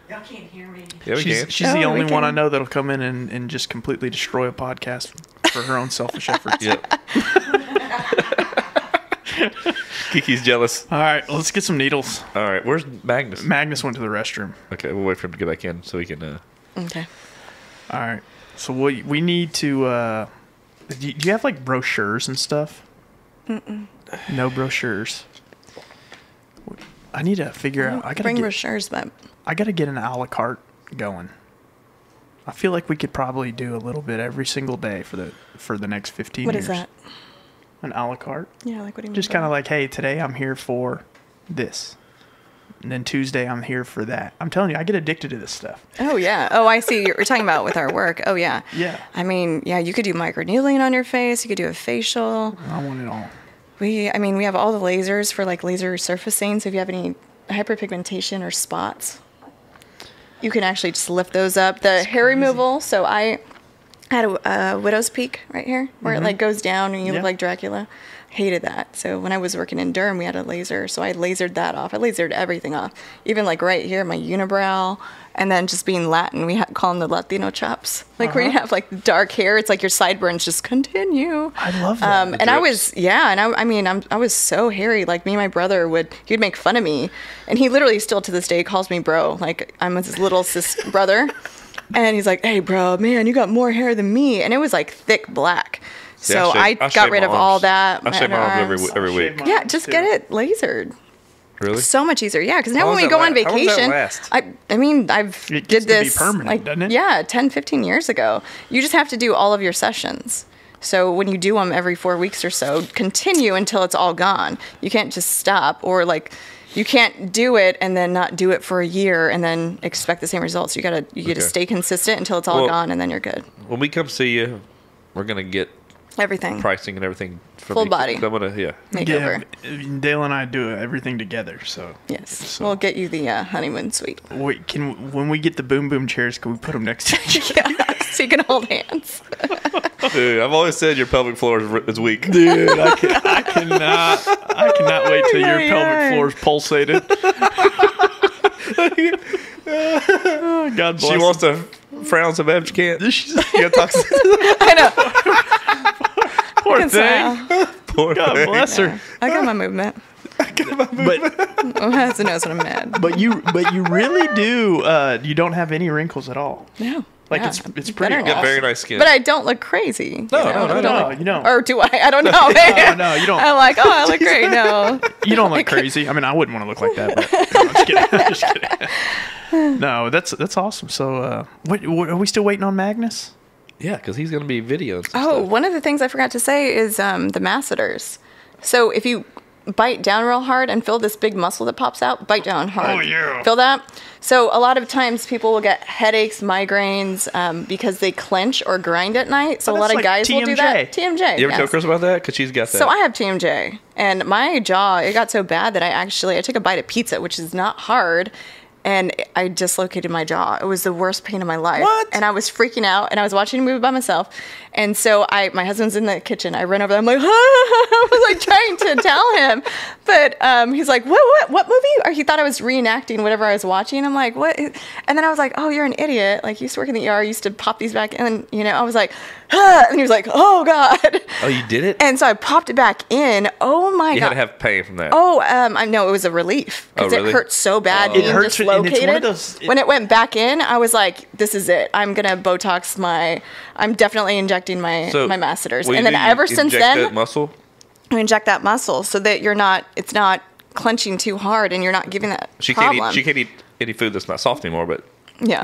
D: Y'all can't hear me.
A: yeah, we
B: She's
A: can.
B: she's
C: Oh,
B: the only one. I know that'll come in and, and just completely destroy a podcast for her own selfish efforts.
A: Yep. Kiki's jealous.
B: All right, let's get some needles.
A: All right, where's Magnus?
B: Magnus went to the restroom.
A: Okay, we'll wait for him to get back in so we can. Uh,
C: Okay.
B: All right, so we we need to. Uh, do you have like brochures and stuff? Mm-mm. No brochures. I need to figure out. I gotta
C: Bring
B: get,
C: brochures, but
B: I gotta get an a la carte going. I feel like we could probably do a little bit every single day for the for the next fifteen
C: what
B: years.
C: is that?
B: An a la carte.
C: Yeah, like what do you mean?
B: Just kind of like, hey, today I'm here for this, and then Tuesday I'm here for that. I'm telling you, I get addicted to this stuff.
C: Oh yeah. Oh, I see. You're talking about with our work. Oh yeah.
B: Yeah.
C: I mean, yeah, you could do microneedling on your face. You could do a facial.
B: I want it all.
C: We, I mean, we have all the lasers for like laser surfacing. So if you have any hyperpigmentation or spots, you can actually just lift those up. The hair removal. So I, had a, a widow's peak right here where it mm-hmm. like goes down and you
B: Yeah.
C: look like Dracula. Hated that. So when I was working in Durham, we had a laser. So I lasered that off. I lasered everything off, even like right here, my unibrow, and then just being Latin, we had call them the Latino chops, like where you have like dark hair. It's like your sideburns just continue.
B: I love that.
C: Um, and I was yeah, and I, I mean I'm, I was so hairy. Like me and my brother would he would make fun of me, and he literally still to this day calls me bro. Like I'm his little sis brother, and he's like, hey bro, man, you got more hair than me, and it was like thick black. So
A: Yeah,
C: I,
A: shave- I
C: got rid
A: my
C: of all that.
A: I shave my arms every, every week.
B: shave.
C: Yeah, just
B: too.
C: get it lasered.
A: Really?
C: So much easier. Yeah, because now when we
A: that
C: go on
A: la- how does that
C: vacation. I I mean I've
B: It
C: did
B: gets be
C: this
B: permanent,
C: like
B: doesn't it?
C: yeah, 10, 15 years ago. You just have to do all of your sessions. So when you do them every four weeks or so, continue until it's all gone. You can't just stop or like you can't do it and then not do it for a year and then expect the same results. You gotta you gotta
A: Okay.
C: stay consistent until it's all
A: Well-
C: gone and then you're good.
A: When we come see you, we're gonna get
C: Everything
A: pricing and everything. From
C: Full
A: you.
C: body.
A: I'm gonna yeah.
C: makeover.
B: Yeah, Dale and I do everything together. So
C: Yes,
B: So-
C: we'll get you the uh, honeymoon suite.
B: wait, can when we get the boom boom chairs, can we put them next to each other?
C: so you can hold hands.
A: Dude, I've always said your pelvic floor is, is weak.
B: Dude, I, can, I cannot. I cannot wait till your
C: Ay,
B: pelvic
C: ay.
B: floor is pulsated. Oh, God bless.
A: She wants to frown so bad, she can't.
B: She's
A: You gotta talk
C: I know.
B: Poor thing.
C: smile.
A: poor
B: God
A: thing.
B: bless her.
C: I got my movement.
B: I got But
C: Oh, that's a nose when I'm mad.
B: but you but you really do. Uh, you don't have any wrinkles at all.
C: No.
B: Like,
C: Yeah,
B: it's- it's pretty
A: You got
C: now.
A: very nice skin.
C: But I don't look crazy.
A: No,
C: you know?
A: no, no,
C: don't
B: No,
C: look-
B: you don't.
C: Or do I? I don't know.
B: No, no, you don't.
C: I'm like, oh, I look great. No.
B: You don't look crazy. I mean, I wouldn't want to look like that. But no, I'm just kidding. I'm just kidding. No, that's that's awesome. So, uh, what, what are we still waiting on Magnus?
A: Yeah, because he's gonna be videos. And
C: Oh,
A: stuff.
C: one of the things I forgot to say is um, the masseters. So if you bite down real hard and feel this big muscle that pops out, bite down hard.
B: Oh, yeah.
C: Feel that? So a lot of times people will get headaches, migraines um, because they clench or grind at night. So
B: Oh,
C: a lot of
B: like
C: guys will do that. TMJ.
A: You ever tell. Chris about that? Because she's got that.
C: So I have TMJ, and my jaw it got so bad that I actually I took a bite of pizza, which is not hard, and I dislocated my jaw. It was the worst pain of my life.
B: What?
C: And I was freaking out, and I was watching a movie by myself, and so I my husband's in the kitchen. I run over there. I'm like, I was like trying to tell him, but um, he's like, what what what movie? Or he thought I was reenacting whatever I was watching. I'm like, what? And then I was like, oh, you're an idiot. Like you used to work in the ER. You used to pop these back, and you know, I was like, and he was like, oh god.
A: oh, you did it?
C: And so I popped it back in. Oh my
A: you
C: god!
A: You had to have pain from that.
C: oh, um, I know it was a relief because
A: Oh, really?
C: it hurt so bad
A: Oh.
C: being
A: It
B: hurts when- and
C: dislocated.
B: it's one of those- it-
C: when it went back in, I was like, "This is it. I'm gonna Botox my. I'm definitely injecting my
A: So
C: my masseters." And then ever since
A: inject
C: then,
A: that muscle.
C: I inject that muscle so that you're not. It's not clenching too hard, and you're not giving that
A: She
C: problem.
A: can't eat. She can't eat any food that's not soft anymore. But
C: yeah.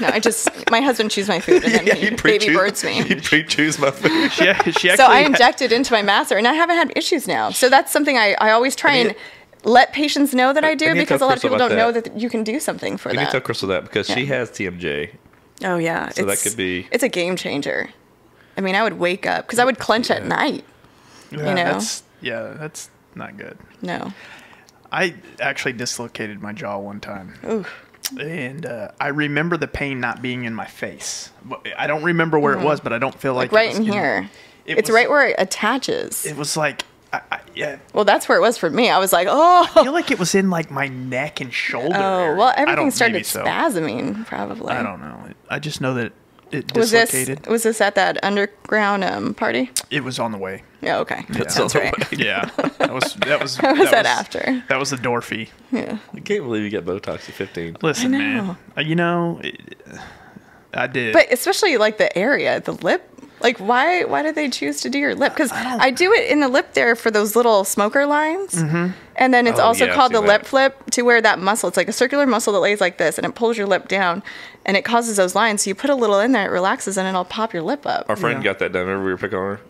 C: No, I just my husband chews my food and then he baby
A: pre-choose-
C: birds me.
A: You pre-choose my food.
B: She, she
C: so I injected into my masser, and I haven't had issues now. So that's something I, I always try
A: I
C: and let patients know that I do
A: I need
C: because a
A: tell
C: lot of people don't
A: about
C: know
A: that.
C: that you can do something for
A: You need to tell Crystal that because she has TMJ.
C: oh yeah,
A: So that could be-
C: It's a game changer. I mean, I would wake up because I would clench at night.
B: yeah,
C: know?
B: That's, yeah, that's not good.
C: No.
B: I actually dislocated my jaw one time.
C: Ooh.
B: And uh, I remember the pain not being in my face. I don't remember where it was, but I don't feel like,
C: Mm-hmm. Like right in here.
B: it
C: it's
B: was-
C: right where it attaches.
B: It was like, I, I, yeah,
C: well, that's where it was for me. I was like, oh.
B: I feel like it was in like my neck and shoulder.
C: Oh,
B: area.
C: well, everything started
B: so.
C: spasming, probably.
B: I don't know. I just know that it
C: Was this was this at that underground um, party?
B: It was on the way.
C: Yeah, okay. That
B: It's
C: sounds right.
B: Yeah, that was that was
C: Or was that after?
B: That was the door fee.
C: Yeah.
A: I can't believe you get Botox at 15.
B: Listen,
C: I
B: man.
C: know.
B: Uh, You know, it, I did.
C: But especially like the area, the lip. Like why why did they choose to do your lip? Because I, do it in the lip there for those little smoker lines, mm-hmm. and then it's
A: Oh,
C: also
A: yeah,
C: called the
A: seen
C: lip flip to where that muscle. It's like a circular muscle that lays like this, and it pulls your lip down, and it causes those lines. So you put a little in there, it relaxes, and it'll pop your lip up.
A: Our friend
B: Yeah.
A: got that done. Remember we were picking on her?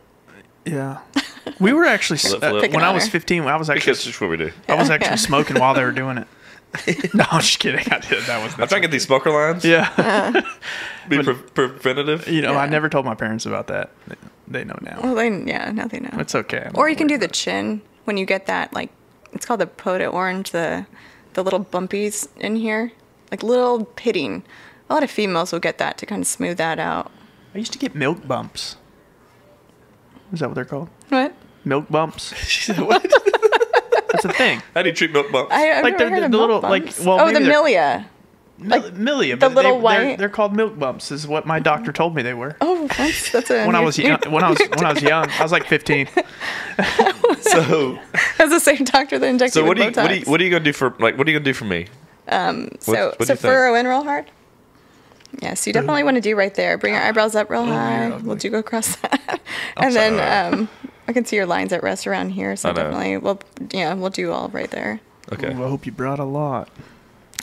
B: yeah, we were actually uh, when I was 15. I was actually
A: Because that's what we do.
B: I was actually
C: Yeah.
B: smoking while they were doing it. no, I'm just kidding. I did. That was
A: I'm trying to get these smoker lines.
B: yeah.
A: Be uh-huh. pre- preventative.
B: you know, I never told my parents about that. They, they know now.
C: Well, then yeah, now they know.
B: It's okay. I'm
C: Or you can do the
B: about
C: chin when you get that like it's called the peau d'orange, the the little bumpies in here, like little pitting. A lot of females will get that to kind of smooth that out.
B: I used to get milk bumps. Is that what they're called?
C: What?
B: Milk bumps.
A: She said, what?
B: That's a thing.
A: How do you treat milk bumps?
C: I, I've
B: Like
C: never
B: the-
C: heard
B: the-
C: of
B: the
C: milk
B: little, like,
C: bumps.
B: well,
C: oh, the
B: maybe they're-
C: milia.
B: Mil-
C: Like,
B: Milia,
C: the
B: but
C: little
B: they, They're,
C: white-
B: they're called milk bumps. Is what my doctor told me they were.
C: Oh, that's, that's a
B: When I
C: new-
B: was young, when I was when I was young, I was like 15.
A: so,
C: That's the same doctor that injected
A: so
C: you
A: what
C: with
A: do you what, do you what are you gonna do for like what are you gonna do for me?
C: Um, so
A: what do
C: so
A: you think?
C: furrow in real hard. Yes, you definitely want to do right there. Bring your eyebrows up real high. We'll do go across that, and then um, I can see your lines at rest around here. So
A: I know.
C: definitely, we'll yeah, we'll do all right there.
A: Okay.
B: Ooh, I hope you brought a lot.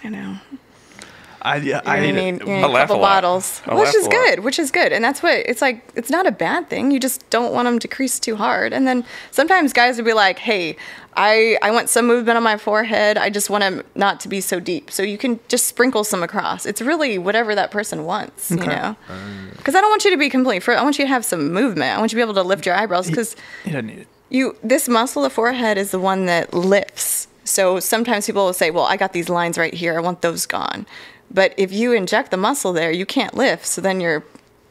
C: I know.
B: I yeah,
C: I
B: I need
C: need, gonna need a couple
A: a
C: bottles,
A: I
C: which is good, which is good, and that's what it's like. It's not a bad thing. You just don't want them to crease too hard. And then sometimes guys would be like, "Hey, I I want some movement on my forehead. I just want them not to be so deep." So you can just sprinkle some across. It's really whatever that person wants, you know. Uh, because I don't want you to be complete. For I want you to have some movement. I want you to be able to lift your eyebrows because
B: He doesn't need it.
C: you this muscle the forehead is the one that lifts so sometimes people will say well i got these lines right here i want those gone but if you inject the muscle there you can't lift so then you're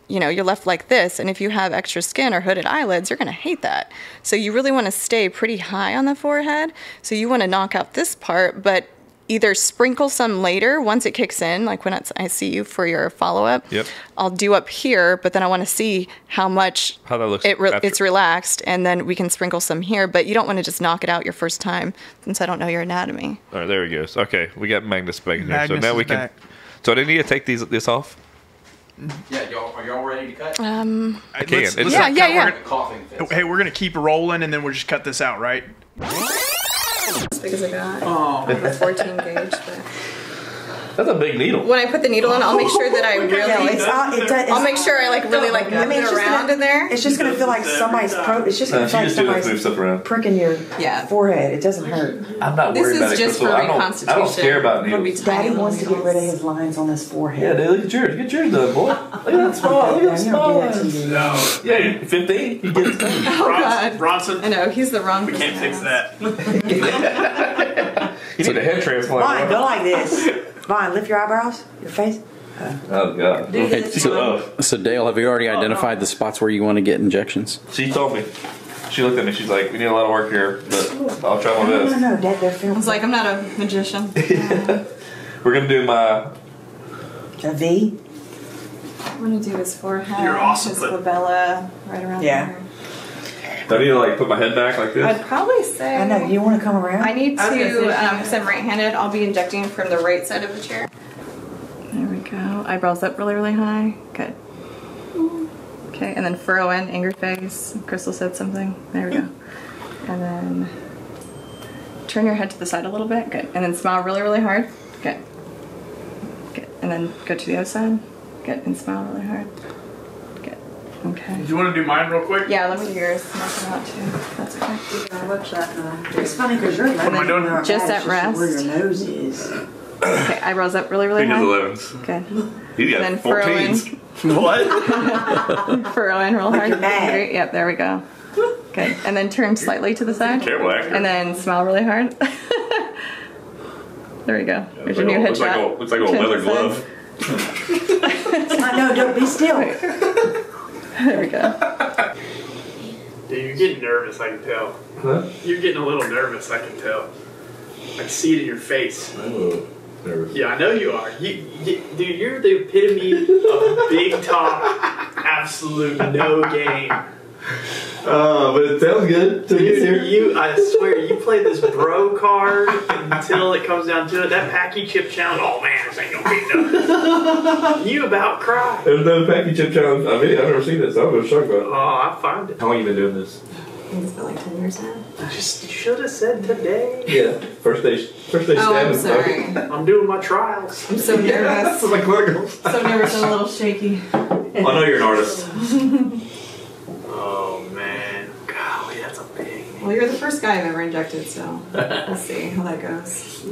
C: you know you're left like this. And if you have extra skin or hooded eyelids you're going to hate that. So you really want to stay pretty high on the forehead. So you want to knock out this part but either sprinkle some later once it kicks in like when it's, i see you for your follow-up
A: Yep.
C: i'll do up here but then i want to see how much
A: How that looks
C: it re- it's relaxed and then we can sprinkle some here but you don't want to just knock it out your first time since i don't know your anatomy
A: All right, there he goes. Okay, we got Magnus back in here. So now we can.
B: back.
A: So I need to take these this off.
D: Yeah, y'all, are y'all ready to cut?
C: um
A: I can.
B: Let's- let's
C: Yeah, yeah, yeah.
B: we're
D: The coughing fit.
B: gonna- Hey, we're gonna keep rolling and then we'll just cut this out, right?
C: As big as i got oh. have a 14 gauge
A: That's a big needle.
C: when i put the needle in i'll make sure that i
E: No,
C: really
E: it's all, it does,
C: i'll make sure i like really like
E: I
C: move
E: mean,
C: it around
E: gonna,
C: in there
E: It's just gonna feel like somebody's pro. It's just gonna
A: Uh,
E: feel like
A: just move
E: somebody's
A: stuff around.
E: pricking your
C: Yeah.
E: forehead. It doesn't hurt.
A: I'm not worried about it.
C: just
A: Crystal.
C: for
A: I don't, I don't care about needles.
E: Daddy
C: little
E: wants to get rid of his lines on his forehead.
A: Yeah, dude, look at yours. Get yours done, boy. Look at that small. Look at that
E: Daddy,
A: small.
E: don't do that to
A: one.
E: you.
F: No,
A: Yeah, you- 15. You get it done.
C: God.
F: Bronson,
C: i know he's the wrong
F: we can't fix that.
A: You need a head transplant.
E: Vine, go like this. Vine, lift your eyebrows, your face.
A: Oh god.
E: Do
G: Okay,
E: this.
A: Oh,
G: So Dale, have you already oh, identified the spots where you want to get injections?
A: she told me. She looked at me. She's like, "We need a lot of work here, but I'll try my best."
E: No, no,
A: best."
E: no, Dad, they're
C: i was like i'm not a magician
A: We're gonna do my.
E: a V.
C: i'm gonna do his forehead
F: You're awesome,
C: his
F: but-
C: glabella right around
E: Yeah.
C: there
A: Do I need to like put my head back like this?
C: i'd probably say
E: I know. You want to come around?
C: I need
E: I was gonna
C: to,
E: say-
C: um, because I'm right-handed, I'll be injecting from the right side of the chair. There we go. Eyebrows up really, really high. Good. Okay, and then furrow in, angry face. Crystal said something. There we go. And then turn your head to the side a little bit. Good. And then smile really, really hard. Good. Good. And then go to the other side. Good. And smile really hard. Good. Okay.
F: Do you want to do mine real quick?
C: Yeah, let me do yours. Knock them out too. That's okay.
E: Uh, it's funny because you're
F: am I doing?
C: Just at
E: Where
C: rest.
E: your nose is.
C: Okay, eyebrows up really, really
A: He does
C: high.
A: 11s.
C: Good.
A: He's got
C: And then furrow in.
F: What?
C: Furrow in real hard.
E: you're
C: Yep, there we go. Good. And then turn slightly to the side.
A: Careful, actor.
C: And then smile really hard. there we go. There's your new
A: looks like a,
C: headshot.
A: looks like a
C: Turn to
A: leather glove.
E: I know. Don't be still.
C: There we go.
F: Dude, you're getting nervous, I can tell.
A: Huh?
F: You're getting a little nervous, I can tell. I can see it in your face.
A: Oh, nervous.
F: Yeah, I know you are. You, you, dude, you're the epitome of big talk, absolute no game.
A: Oh, but it sounds good. till
F: Dude,
A: here.
F: you, I swear, you play this bro card until it comes down to it. That Paqui chip challenge, oh man, this ain't gonna be nothing. you about cry.
A: There's no Paqui chip challenge on video. I've never seen this. so I'm gonna shock about it.
F: Oh, I find it.
A: How long you been doing this?
C: It's been like 10 years now.
F: I Just should have said today.
A: Yeah. First day. First day
C: Oh, I'm
A: stabbing.
C: sorry.
F: I'm doing my trials.
C: I'm so nervous.
A: That's like clinicals.
C: so nervous and a little shaky.
A: I know you're an artist.
F: Oh man, golly, that's a big.
C: Well, you're the first guy I've ever injected, so we'll see how that goes.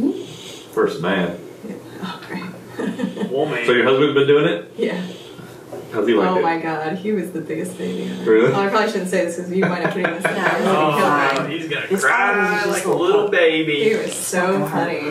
A: First man.
C: Oh, great.
F: woman.
A: So your husband's been doing it?
C: Yeah.
A: How's he like
C: Oh
A: it?
C: my god, he was the biggest baby ever.
A: Really?
C: Oh, I probably shouldn't say this because you might have put this in.
F: Oh,
E: Fine.
F: he's gonna
E: It's
F: cry
E: always just
F: like a
E: little
F: little
E: pup.
C: He was so funny.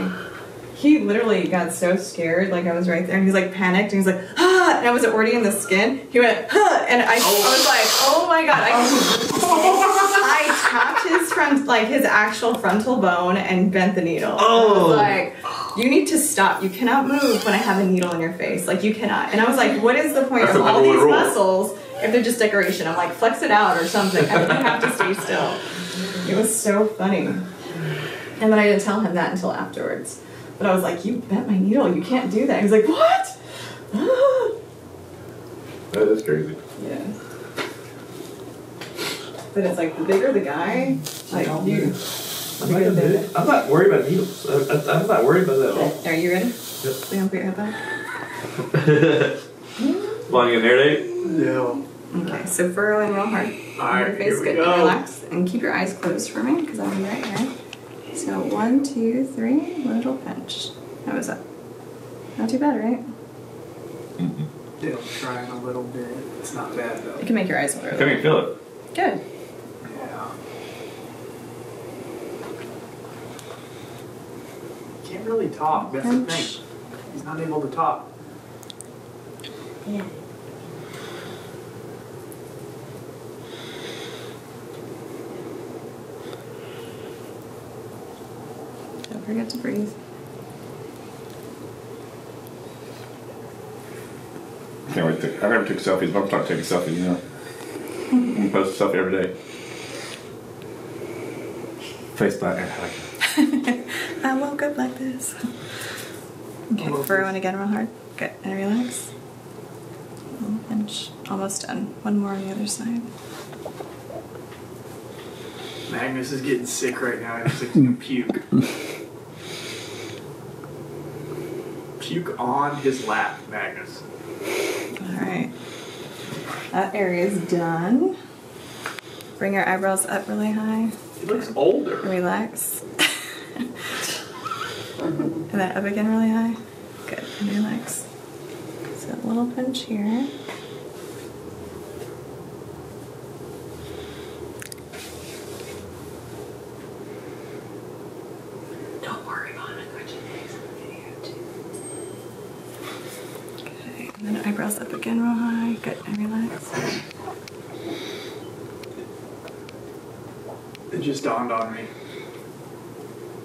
C: He literally got so scared, like I was right there, and he's like panicked, and he's like, ah, and I was already in the skin. He went, huh, and I, I was like, oh my god, I, I tapped his front, like his actual frontal bone, and bent the needle. Oh, I was like, you need to stop. You cannot move when I have a needle in your face. Like you cannot. And I was like, what is the point
A: That's
C: of all these
A: rule.
C: muscles if they're just decoration? I'm like, flex it out or something. I you have to stay still. It was so funny. And then I didn't tell him that until afterwards. But I was like, you bent my needle. You can't do that. He was like, what?
A: That is crazy.
C: yeah. But it's like the bigger the guy, like you.
B: I'm not, gonna. I'm not worried about needles. I, I, I'm not worried about that at all.
C: Are you ready?
B: Yep.
C: We don't put your head back.
A: Flying an air date?
B: Yeah.
C: Okay, so furrow in real hard.
B: Alright,
C: Your face
B: here we
C: good.
B: go.
C: Relax and keep your eyes closed for me because I'll be right here. So one, two, three, little pinch. How was that? Not too bad, right?
B: Still trying a little bit. It's not bad though.
C: You can make your eyes water.
A: Can you feel it?
C: Good.
B: Yeah. Can't really talk. That's the thing. He's not able to talk.
E: Yeah.
C: Forget to breathe.
A: Can't wait to, I never took selfies, but I'm starting taking selfies, you know. I'm gonna post a selfie every day. Face by
C: I woke up like uh, this. Okay, furrow in again real hard. Good. And relax. Little pinch. Almost done. One more on the other side.
B: Magnus is getting sick right now. He's like gonna puke. Puke on his lap, Magnus.
C: Alright. That area is done. Bring your eyebrows up really high.
B: He looks older.
C: Relax. and then up again really high. Good. And relax. So a little pinch here.
E: Don't worry about it. I just made some video too.
C: Okay. And then eyebrows up again real high. Good. And relax.
B: It just dawned on me.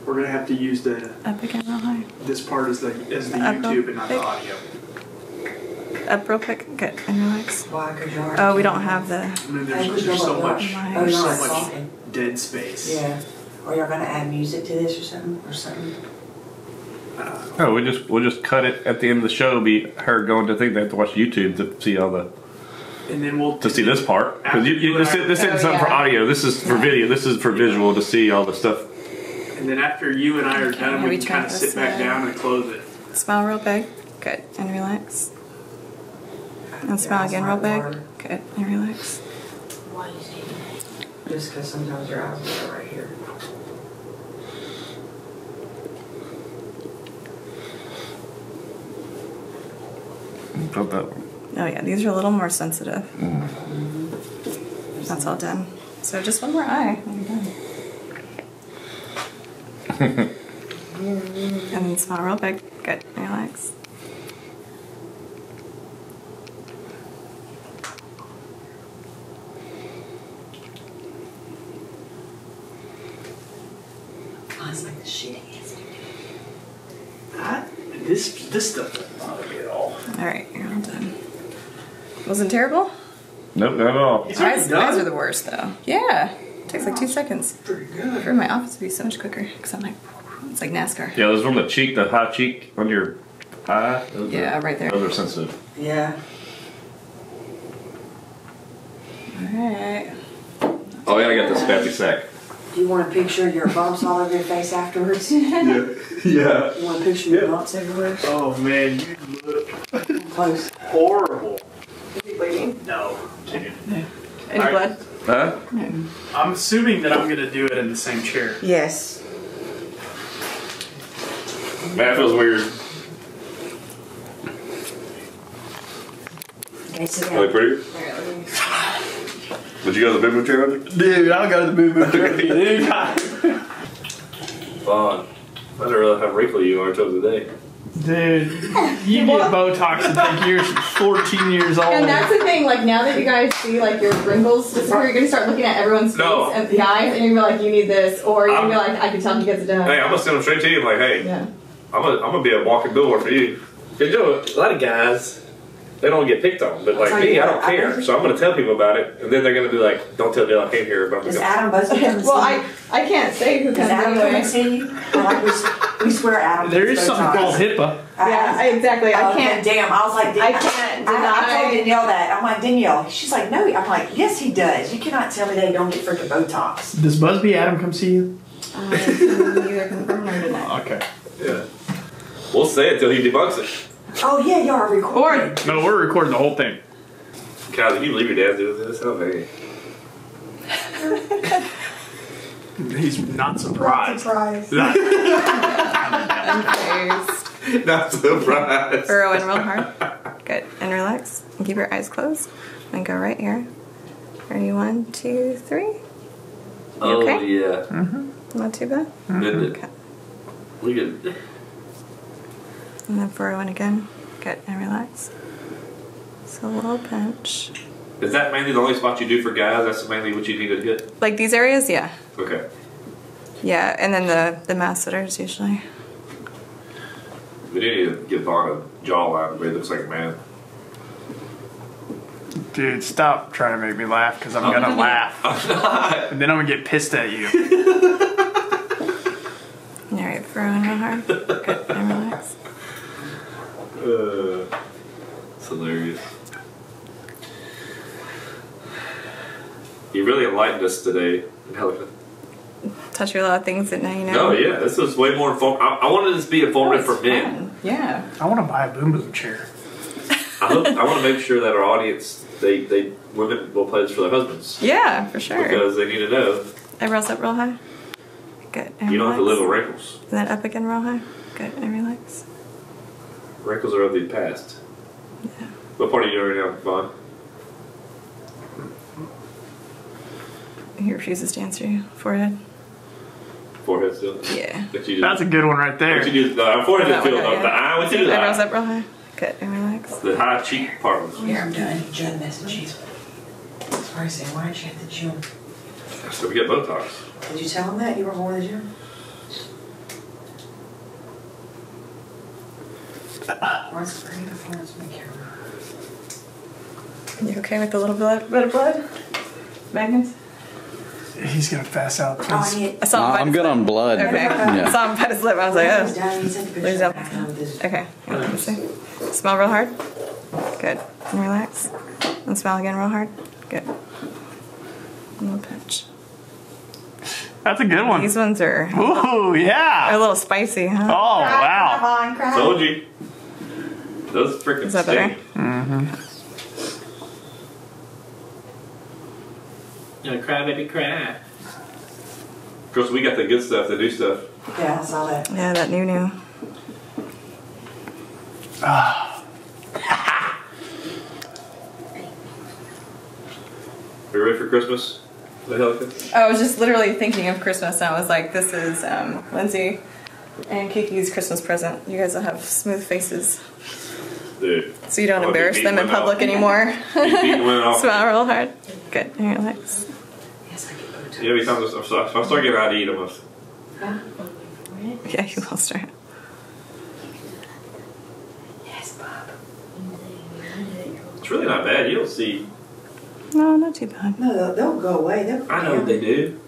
B: We're gonna have to use the
C: Up again real high.
B: this part as the as the
C: Up
B: YouTube and not the audio.
C: Up real quick. Good. And relax.
E: Why? Because you already
C: Oh, we don't have the.
B: I mean,
E: Hey,
B: there's, there's so much?
E: Oh,
B: there's so much dead space.
E: Yeah. Or you're gonna add music to this or something? Or something?
A: Oh, we just we'll just cut it at the end of the show. Be her going to think they have to watch YouTube to see all the
B: And then we'll
A: to see this part because you, you, this, this isn't
C: Oh,
A: something for audio. This is for video. This is for visual to see all the stuff.
B: And then after you and I are
C: Okay,
B: done,
C: we
B: we can kind of sit back
C: side.
B: down and close it.
C: Smile real big. Good. And relax. And smile
E: Yeah,
C: again real big. Good. And relax.
E: Why you saying that? Just because sometimes your eyes are right here.
A: Felt that one.
C: Oh yeah, these are a little more sensitive. Mm. That's all done. So just one more eye. and you're done. and then smile real big. Good. Relax.
E: Oh, it's like the shit is.
B: I, this this stuff doesn't bother me at all.
C: All right, you're all done. Wasn't terrible.
A: Nope, not at all.
B: He's
C: Eyes,
B: done.
C: eyes are the worst though. Yeah, it takes like two seconds.
B: pretty good.
C: For my office would be so much quicker because I'm like, it's like NASCAR.
A: Yeah, those from the cheek, the high cheek on your eye. Those
C: Yeah,
A: are,
C: right there.
A: Those are sensitive.
E: Yeah.
C: All right.
A: Oh yeah, I got this fancy sack.
E: Do you want a picture of your bumps all over your face afterwards?
B: Yeah. yeah.
E: You want a picture of your bumps everywhere?
B: Oh man, you look
E: Close.
B: horrible.
C: Is he bleeding?
B: No. kidding.
C: Any
B: All right.
C: blood?
A: Huh?
B: I'm assuming that I'm gonna do it in the same chair.
E: Yes.
A: That feels weird.
E: Okay, sit
A: Really
E: down.
A: pretty? Did you go to the big challenge?
B: Dude, I'll go to the boo boo anytime.
A: Fun. I didn't realize how wrinkly you are till today.
B: Dude, you get Botox and think you're 14 years old.
C: And that's the thing, like now that you guys see like your wrinkles disappear, you're gonna start looking at everyone's face
A: No.
C: and the eyes, and you're gonna be like, you need this, or you're gonna be like, I can tell he gets it done.
A: Hey, I'm gonna send them straight to you. Like, hey,
C: yeah.
A: I'm gonna, I'm gonna be a walking billboard for you. Cause you know, a lot of guys, they don't get picked on, but like me,
E: you
A: I don't care.
E: never-
A: So I'm gonna tell people about it, and then they're gonna be like, "Don't tell Dale I came here." But I'm
E: Does
A: gonna,
E: Adam Busby come
C: Well. I I can't say who
E: Does
C: comes
E: Adam come
C: anyway.
E: see you? Or like we, we swear Adam.
B: There is something
E: Botox.
B: called HIPAA.
E: I-
C: Yeah, I- exactly. Oh, I
E: Oh,
C: can't.
E: Damn, I was like,
C: I can't
E: I, I told
C: deny-
E: Danielle that. I'm like, Danielle. She's like, no. I'm like, yes, he does. You cannot tell me that they don't get freaking Botox.
B: Does Busby Adam come see you?
C: Uh, I can neither confirm nor deny.
B: Okay.
A: yeah, we'll say it till he debunks it.
E: Oh yeah, y'all are recording.
B: No, we're recording the whole thing.
A: Kyle, you believe your dad doing this? How very.
B: He's not surprised.
E: Surprise.
C: Confused.
A: Not surprised.
C: Burrow in real hard. Good. And relax. And keep your eyes closed. And go right here. Ready? One, two, three.
A: Oh
C: okay?
A: yeah. Mm-hmm.
C: Not too bad.
A: Didn't it?
C: Okay.
A: Look at.
C: And then burrow in again. Good. And relax. So a little pinch.
A: Is that mainly the only spot you do for guys? That's mainly what you need to hit.
C: Like these areas, yeah.
A: Okay.
C: Yeah, and then the the masseters usually.
A: We need to give Von a jawline where he looks like a man.
B: Dude, stop trying to make me laugh because I'm gonna laugh. I'm And then I'm gonna get pissed at you.
C: All right, throw in real hard. Good. And relax.
A: Uh, it's hilarious. You really enlightened us today, Angelica.
C: Touch you a lot of things that now you know.
A: Oh yeah, this was way more informative. I, I wanted this to be informative for men.
C: Yeah.
B: I want to buy a boom boom chair.
A: I, hope, I want to make sure that our audience, they, they women will play this for their husbands
C: Yeah, for sure.
A: because they need to know
C: Eyebrows up real high. Good. And
A: you don't have to live
C: relax.
A: with wrinkles.
C: And then up again real high. Good. And relax.
A: Wrinkles are of the past.
C: Yeah.
A: What part are you are now, Von?
C: He refuses to answer you. Forehead.
A: Forehead still.
C: Yeah.
A: What you do?
B: That's a good one right
A: What
B: there.
A: you uh, do? The our forehead
C: That
A: is
C: one,
A: filled up.
C: yeah.
A: The eye. What you do? The
C: Eyebrows
A: eye.
C: up real high. Good. And relax.
A: The high cheek part was.
E: Here, I'm done. Jen messages. Sorry, Sam. Why didn't you hit the gym?
A: So we get Botox.
E: Did you tell him that you were going to the gym? Where's the uniforms? Make
C: You okay with a little blood, bit of blood? Magnus?
B: He's gonna pass out.
E: Oh, I
B: Please.
E: need.
C: I saw him bite
G: I'm good on blood.
C: Okay. I saw him bite his lip. I was like,
E: He's
C: oh.
E: down. He sent the
C: Lose up.
E: back home with his-
C: Okay. Let. Smell real hard. Good. And relax. And smell again real hard. Good. And we'll pinch.
B: That's a good one.
C: These ones are,
B: Ooh, yeah.
C: Are a little spicy, huh?
B: Oh, wow.
E: Come.
A: Told you. Those freaking
C: Is that better?
A: sting.
H: Gonna cry, baby, cry.
A: Of course, we got the good stuff, the new stuff.
E: Yeah, I saw that.
C: Yeah, that new new. Ah.
A: Are you ready for Christmas? Angelica?
C: I was just literally thinking of Christmas, and I was like, "This is um, Lindsay and Kiki's Christmas present. You guys will have smooth faces,
A: Dude.
C: so you don't
A: oh, I'll
C: embarrass them in public
A: women
C: anymore.
A: You beat women off.
C: Smile real hard. Good. And relax.
E: Yes, I get Botox.
A: Yeah, every time I start, if I start getting out to eat, I'm gonna-
C: Yeah, you will start.
E: Yes, Bob.
A: it's really not bad. You don't see.
C: No, not too bad.
E: No, they'll, they'll go away. They'll
A: I know what they do.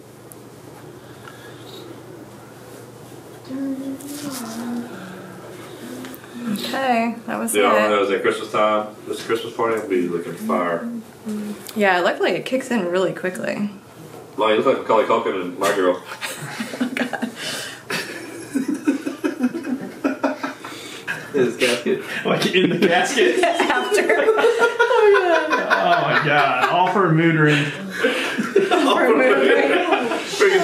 C: Okay, that was
A: They all
C: it.
A: was at Christmas time, this Christmas party will be looking fire.
C: Yeah, luckily it kicks in really quickly.
A: Like, you look like Macaulay Culkin and my girl. Oh, His casket.
B: Like in the casket.
C: After.
B: Oh, oh my god. All for a mood ring.
A: Freaking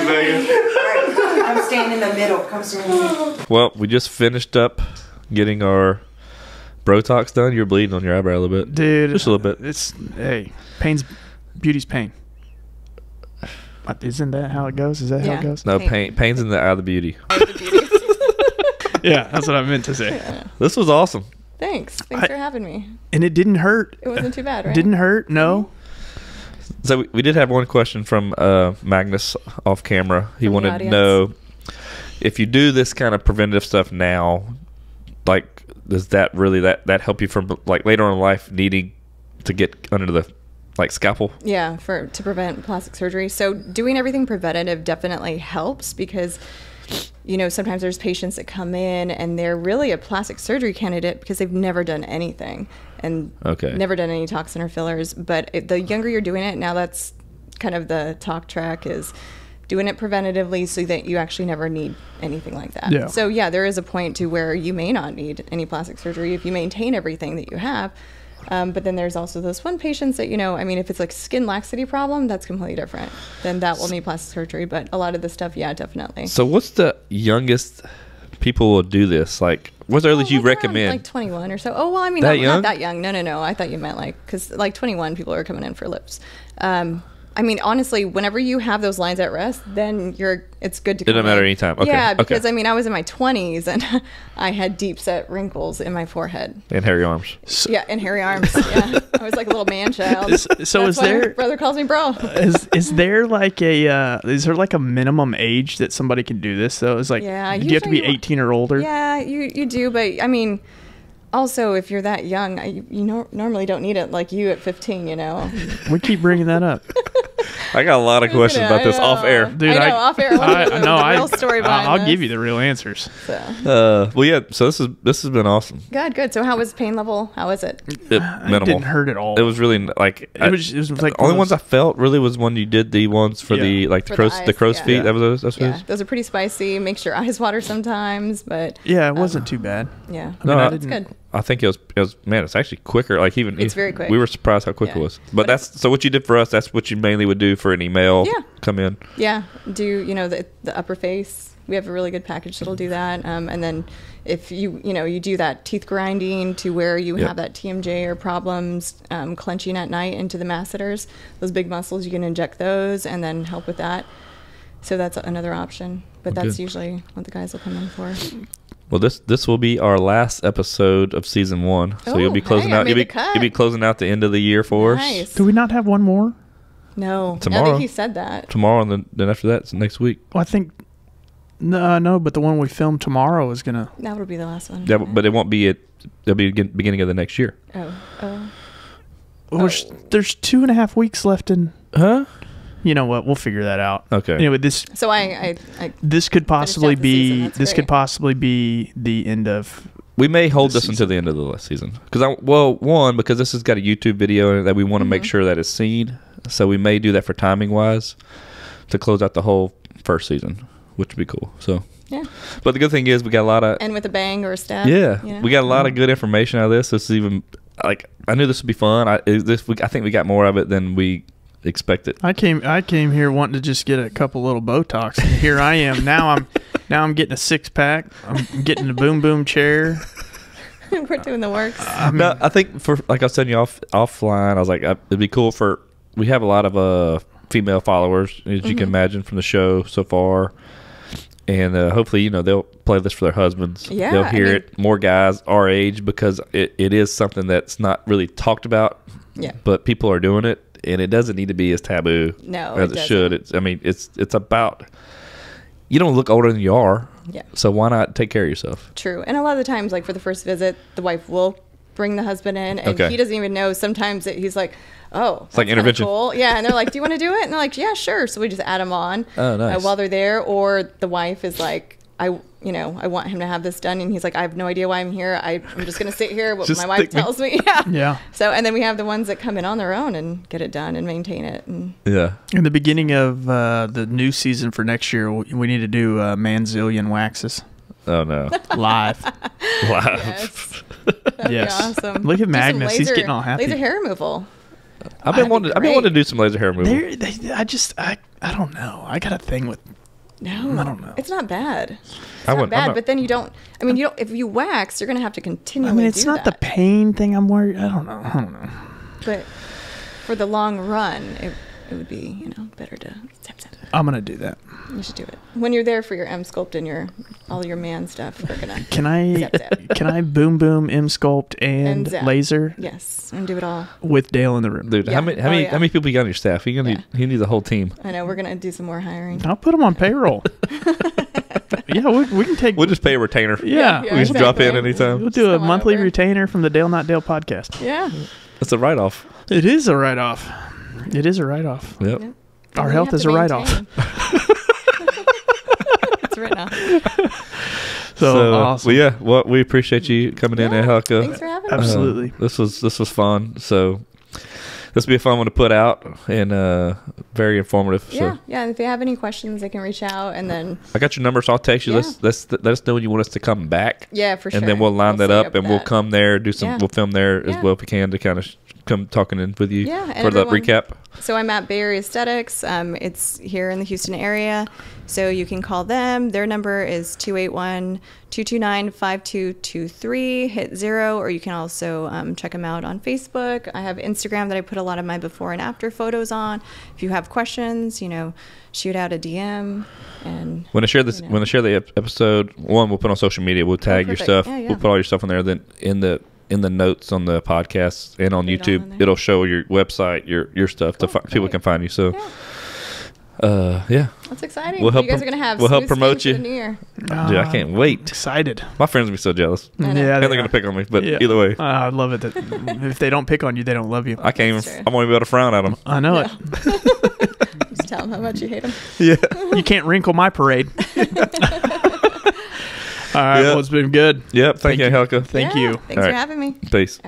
A: Vegas.
E: Alright, come stand in the middle. Come stand in the middle.
I: Well, we just finished up getting our Brotox done. You're bleeding on your eyebrow a little bit.
B: Dude.
I: Just a little bit.
B: It's, hey, pain's, beauty's pain. What, Isn't that how it goes? Is that how it goes?
I: No,
C: Pain.
I: pain. Pain's in the eye of the beauty.
B: yeah, that's what I meant to say.
A: This was awesome.
C: Thanks. Thanks
B: I-
C: for having me.
B: And it didn't hurt.
C: It wasn't too bad, right?
B: Didn't hurt. No.
A: So we, we did have one question from uh, Magnus off camera. He
C: From the
A: wanted to know if you do this kind of preventative stuff now, like does that really that that help you from like later on in life needing to get under the like scalpel?
C: Yeah, for to prevent plastic surgery. So doing everything preventative definitely helps because you know sometimes there's patients that come in and they're really a plastic surgery candidate because they've never done anything and
A: Okay.
C: never done any toxin or fillers. But the younger you're doing it, now that's kind of the talk track is doing it preventatively so that you actually never need anything like that.
B: Yeah.
C: So yeah, there is a point to where you may not need any plastic surgery if you maintain everything that you have. Um, but then there's also those one patients that you know. I mean, if it's like skin laxity problem, that's completely different. Then that will need plastic surgery. But a lot of the stuff, yeah, definitely.
A: So what's the youngest people will do this? Like what's the earliest
C: Oh,
A: you recommend?
C: Like 21 or so. Oh well, I mean,
A: That
C: not,
A: young?
C: not that young. No, no, no. I thought you meant like because like 21 people are coming in for lips. Um, I mean, honestly, whenever you have those lines at rest, then you're it's good to.
A: It doesn't
C: come
A: matter
C: in.
A: anytime. Okay,
C: Yeah,
A: okay.
C: because I mean, I was in my 20s and I had deep set wrinkles in my forehead.
A: and hairy arms.
C: Yeah, and hairy arms. Yeah, I was like a little man child.
B: Is- so
C: That's
B: is
C: why my
B: there-
C: brother calls me bro?
B: Is is there like a uh, is there like a minimum age that somebody can do this though? Is like
C: Yeah,
B: do you have to be
C: usually-
B: 18 or older?
C: Yeah, you you do, but I mean, also if you're that young, I, you nor- normally don't need it like you at 15. You know.
B: We keep bringing that up.
A: I got a lot of questions
C: Yeah,
A: about this off air.
B: Dude,
C: I know, off air. What
B: I,
C: is the-
B: no,
C: the
B: I,
C: real story behind
B: I'll
C: this?
B: give you the real answers.
C: So.
A: Uh, well, yeah. So this is this has been awesome.
C: Good, good. So how was pain level? How was it?
A: It,
B: It
A: minimal.
B: didn't hurt at all.
A: It was really like
B: It was, it was like
A: the only ones I felt really was when you did the ones for the like the
C: For the
A: crow's the,
C: eyes,
A: crow's
C: yeah.
A: feet.
B: Yeah.
A: That was that's what it
C: Yeah,
A: was.
C: those are pretty spicy. Makes your eyes water sometimes, but
B: Yeah, it wasn't too bad.
C: yeah,
B: I mean,
A: No,
B: I
A: I-
C: that's
B: didn't-
C: good.
A: I think it was it was man. It's actually quicker. Like even
C: It's very quick.
A: We were surprised how quick it was. But,
C: But
A: that's so what you did for us. That's what you mainly would do for any male
C: Yeah.
A: come in.
C: Yeah, do you know the the upper face? We have a really good package that'll do that. Um, and then if you you know you do that teeth grinding to where you
A: Yep.
C: have that TMJ or problems um, clenching at night into the masseters, those big muscles, you can inject those and then help with that. So that's another option. But that's
A: Okay.
C: usually what the guys will come in for.
A: Well, this this will be our last episode of season one. So
C: Oh,
A: you'll be oh, closing
C: hey,
A: out. You'll be
C: the
A: you'll be closing out the end of the year for us.
B: Do we not have one more?
C: No, now
A: Tomorrow.
C: that he said that.
A: Tomorrow and then, then after that, it's next week.
B: Well, I think no, uh, no, but the one we filmed tomorrow is gonna.
C: That would be the last one.
A: Yeah, but, but it won't be at. It'll be beginning of the next year.
C: oh, oh.
B: Well, there's, there's two and a half weeks left in.
A: Huh?
B: You know what? We'll figure that out.
A: Okay.
B: Anyway, this
C: So I, I, I
B: this could possibly be
C: season, that's
B: this could possibly be the end of.
A: We may hold
B: This
A: this until the end of the last season because I well one because this has got a YouTube video that we want to make
C: Mhm.
A: sure that is seen. So we may do that for timing wise to close out the whole first season, which would be cool. So,
C: yeah.
A: but the good thing is we got a lot of
C: And with a bang or a stab.
A: yeah,
C: you know?
A: we got a lot of good information out of this. This is even like I knew this would be fun. I it- this we, I think we got more of it than we expected.
B: I came I came here wanting to just get a couple little Botox, and here I am. Now I'm now I'm getting a six pack. I'm getting a boom boom chair.
C: We're doing the works.
B: I mean,
A: no, I think for like I was telling you off offline, I was like, I- it'd be cool for we have a lot of uh female followers as you
C: Mhm.
A: can imagine from the show so far, and uh, hopefully you know they'll play this for their husbands.
C: Yeah,
A: they'll
C: I
A: hear
C: mean-
A: it more guys our age because it, it is something that's not really talked about,
C: Yeah.
A: but people are doing it, and it doesn't need to be as taboo
C: No,
A: as
C: it
A: it, should. It's I mean it's it's about you don't look older than you are,
C: Yeah.
A: so why not take care of yourself?
C: True. And a lot of the times, like for the first visit, the wife will bring the husband in, and
A: Okay.
C: he doesn't even know. Sometimes that he's like, "Oh,
A: It's like intervention.
C: Cool. Yeah, and they're like, "Do you want to do it?" And they're like, "Yeah, sure." So we just add them on
A: Oh,
C: uh, while they're there, or the wife is like, "I." You know, I want him to have this done, and he's like, "I have no idea why I'm here. I, I'm just gonna sit here. What my wife
A: stick me-
C: tells me." Yeah.
B: Yeah.
C: So, and then we have the ones that come in on their own and get it done and maintain it. And
A: Yeah.
B: in the beginning of uh, the new season for next year, we we need to do uh, manzillion waxes
A: Oh no.
B: live.
A: wow.
C: yes,
B: Yes.
C: awesome.
B: Look at
C: Do some
B: Magnus. He's getting all happy.
C: Laser hair removal.
A: I've been
C: That'd be
A: wanting. I've been wanting to do some laser hair removal.
B: They, I just I I don't know. I got a thing with.
C: No,
B: I don't know.
C: It's not bad. It's
A: I
C: not bad,
A: not-
C: but then you don't. I mean, you don't. If you wax, you're gonna have to continually.
B: I mean, it's
C: do
B: not the pain thing I'm worried. I don't know. I don't know.
C: But for the long run, it, it it would be you know better to zap zap.
B: I'm gonna do that.
C: You should do it when you're there for your M sculpt and your all your man stuff. We're gonna
B: Can I
C: Zap, zap.
B: can I boom boom M sculpt and,
C: And zap.
B: laser
C: yes and do it all.
B: with Dale in the room?
A: Dude,
C: Yeah.
A: how many how
C: Oh,
A: many
C: yeah.
A: how many people you got on your staff? You gonna need you need the whole team.
C: I know we're gonna do some more hiring.
B: I'll put him on payroll. yeah, we, we can take.
A: We'll just pay a retainer.
B: yeah,
C: Yeah,
A: we just drop in
C: exactly.
A: anytime.
B: we'll do a
C: Just come
B: monthly
C: over.
B: retainer from the Dale Not Dale podcast.
C: Yeah.
A: It's a write off.
B: It is a write off. It is a write off.
A: Yep.
C: Yeah.
B: Our health is a write-off.
C: it's written off.
B: So,
A: So,
B: awesome.
A: well, yeah, well, we appreciate you coming in,
C: Yeah, Thanks for having me.
B: Absolutely.
A: Uh, this was this was fun. So this will be a fun one to put out and uh, very informative. So
C: Yeah, yeah. And if you have any questions, they can reach out, and then
A: I got your number, so I'll text you.
C: Yeah.
A: Let's, let's let us know when you want us to come back.
C: yeah, for sure.
A: and then we'll line
C: We'll
A: that
C: set
A: up,
C: you
A: and we'll come there, do some,
C: Yeah.
A: we'll film there as
C: Yeah.
A: well if we can to kind of sh- come talking in with you
C: Yeah,
A: for the recap.
C: So I'm at Bay Area Aesthetics. Um, it's here in the Houston area. So you can call them. Their number is 281 229 5223. Hit zero, or you can also um, check them out on Facebook. I have Instagram that I put a lot of my before and after photos on. If you have questions, you know, shoot out a DM. And
A: When I share this,
C: you know.
A: when I share the episode, one we'll put on social media. We'll tag your stuff.
C: Yeah, yeah.
A: We'll put all your stuff on there. Then in the in the notes on the podcast and on
C: Put
A: YouTube,
C: in there.
A: it'll show your website, your your stuff. to
C: Cool,
A: fi- people can find you. So,
C: Yeah.
A: uh, yeah,
C: that's exciting.
A: We'll help
C: you guys are going to have
A: we'll help promote you.
C: the new year.
A: dude, I
B: Ah,
A: can't wait.
B: Excited.
A: My friends will be so jealous,
B: Yeah,
A: and
B: they
A: they're gonna pick on me. But
B: Yeah.
A: either way,
B: Uh, I love it that if they don't pick on you, they don't love you.
A: I can't even.
C: True.
A: I won't even be able to frown at them.
B: I know
C: Yeah. Just tell them how much you hate them.
A: Yeah.
B: it. You can't wrinkle my parade. All right,
A: Yeah.
B: well, it's been good.
A: Yep. Thank,
B: Thank
A: you, Helka.
B: Thank
C: Yeah,
B: you.
C: Thanks
A: All
C: for
A: right.
C: having me.
A: Peace.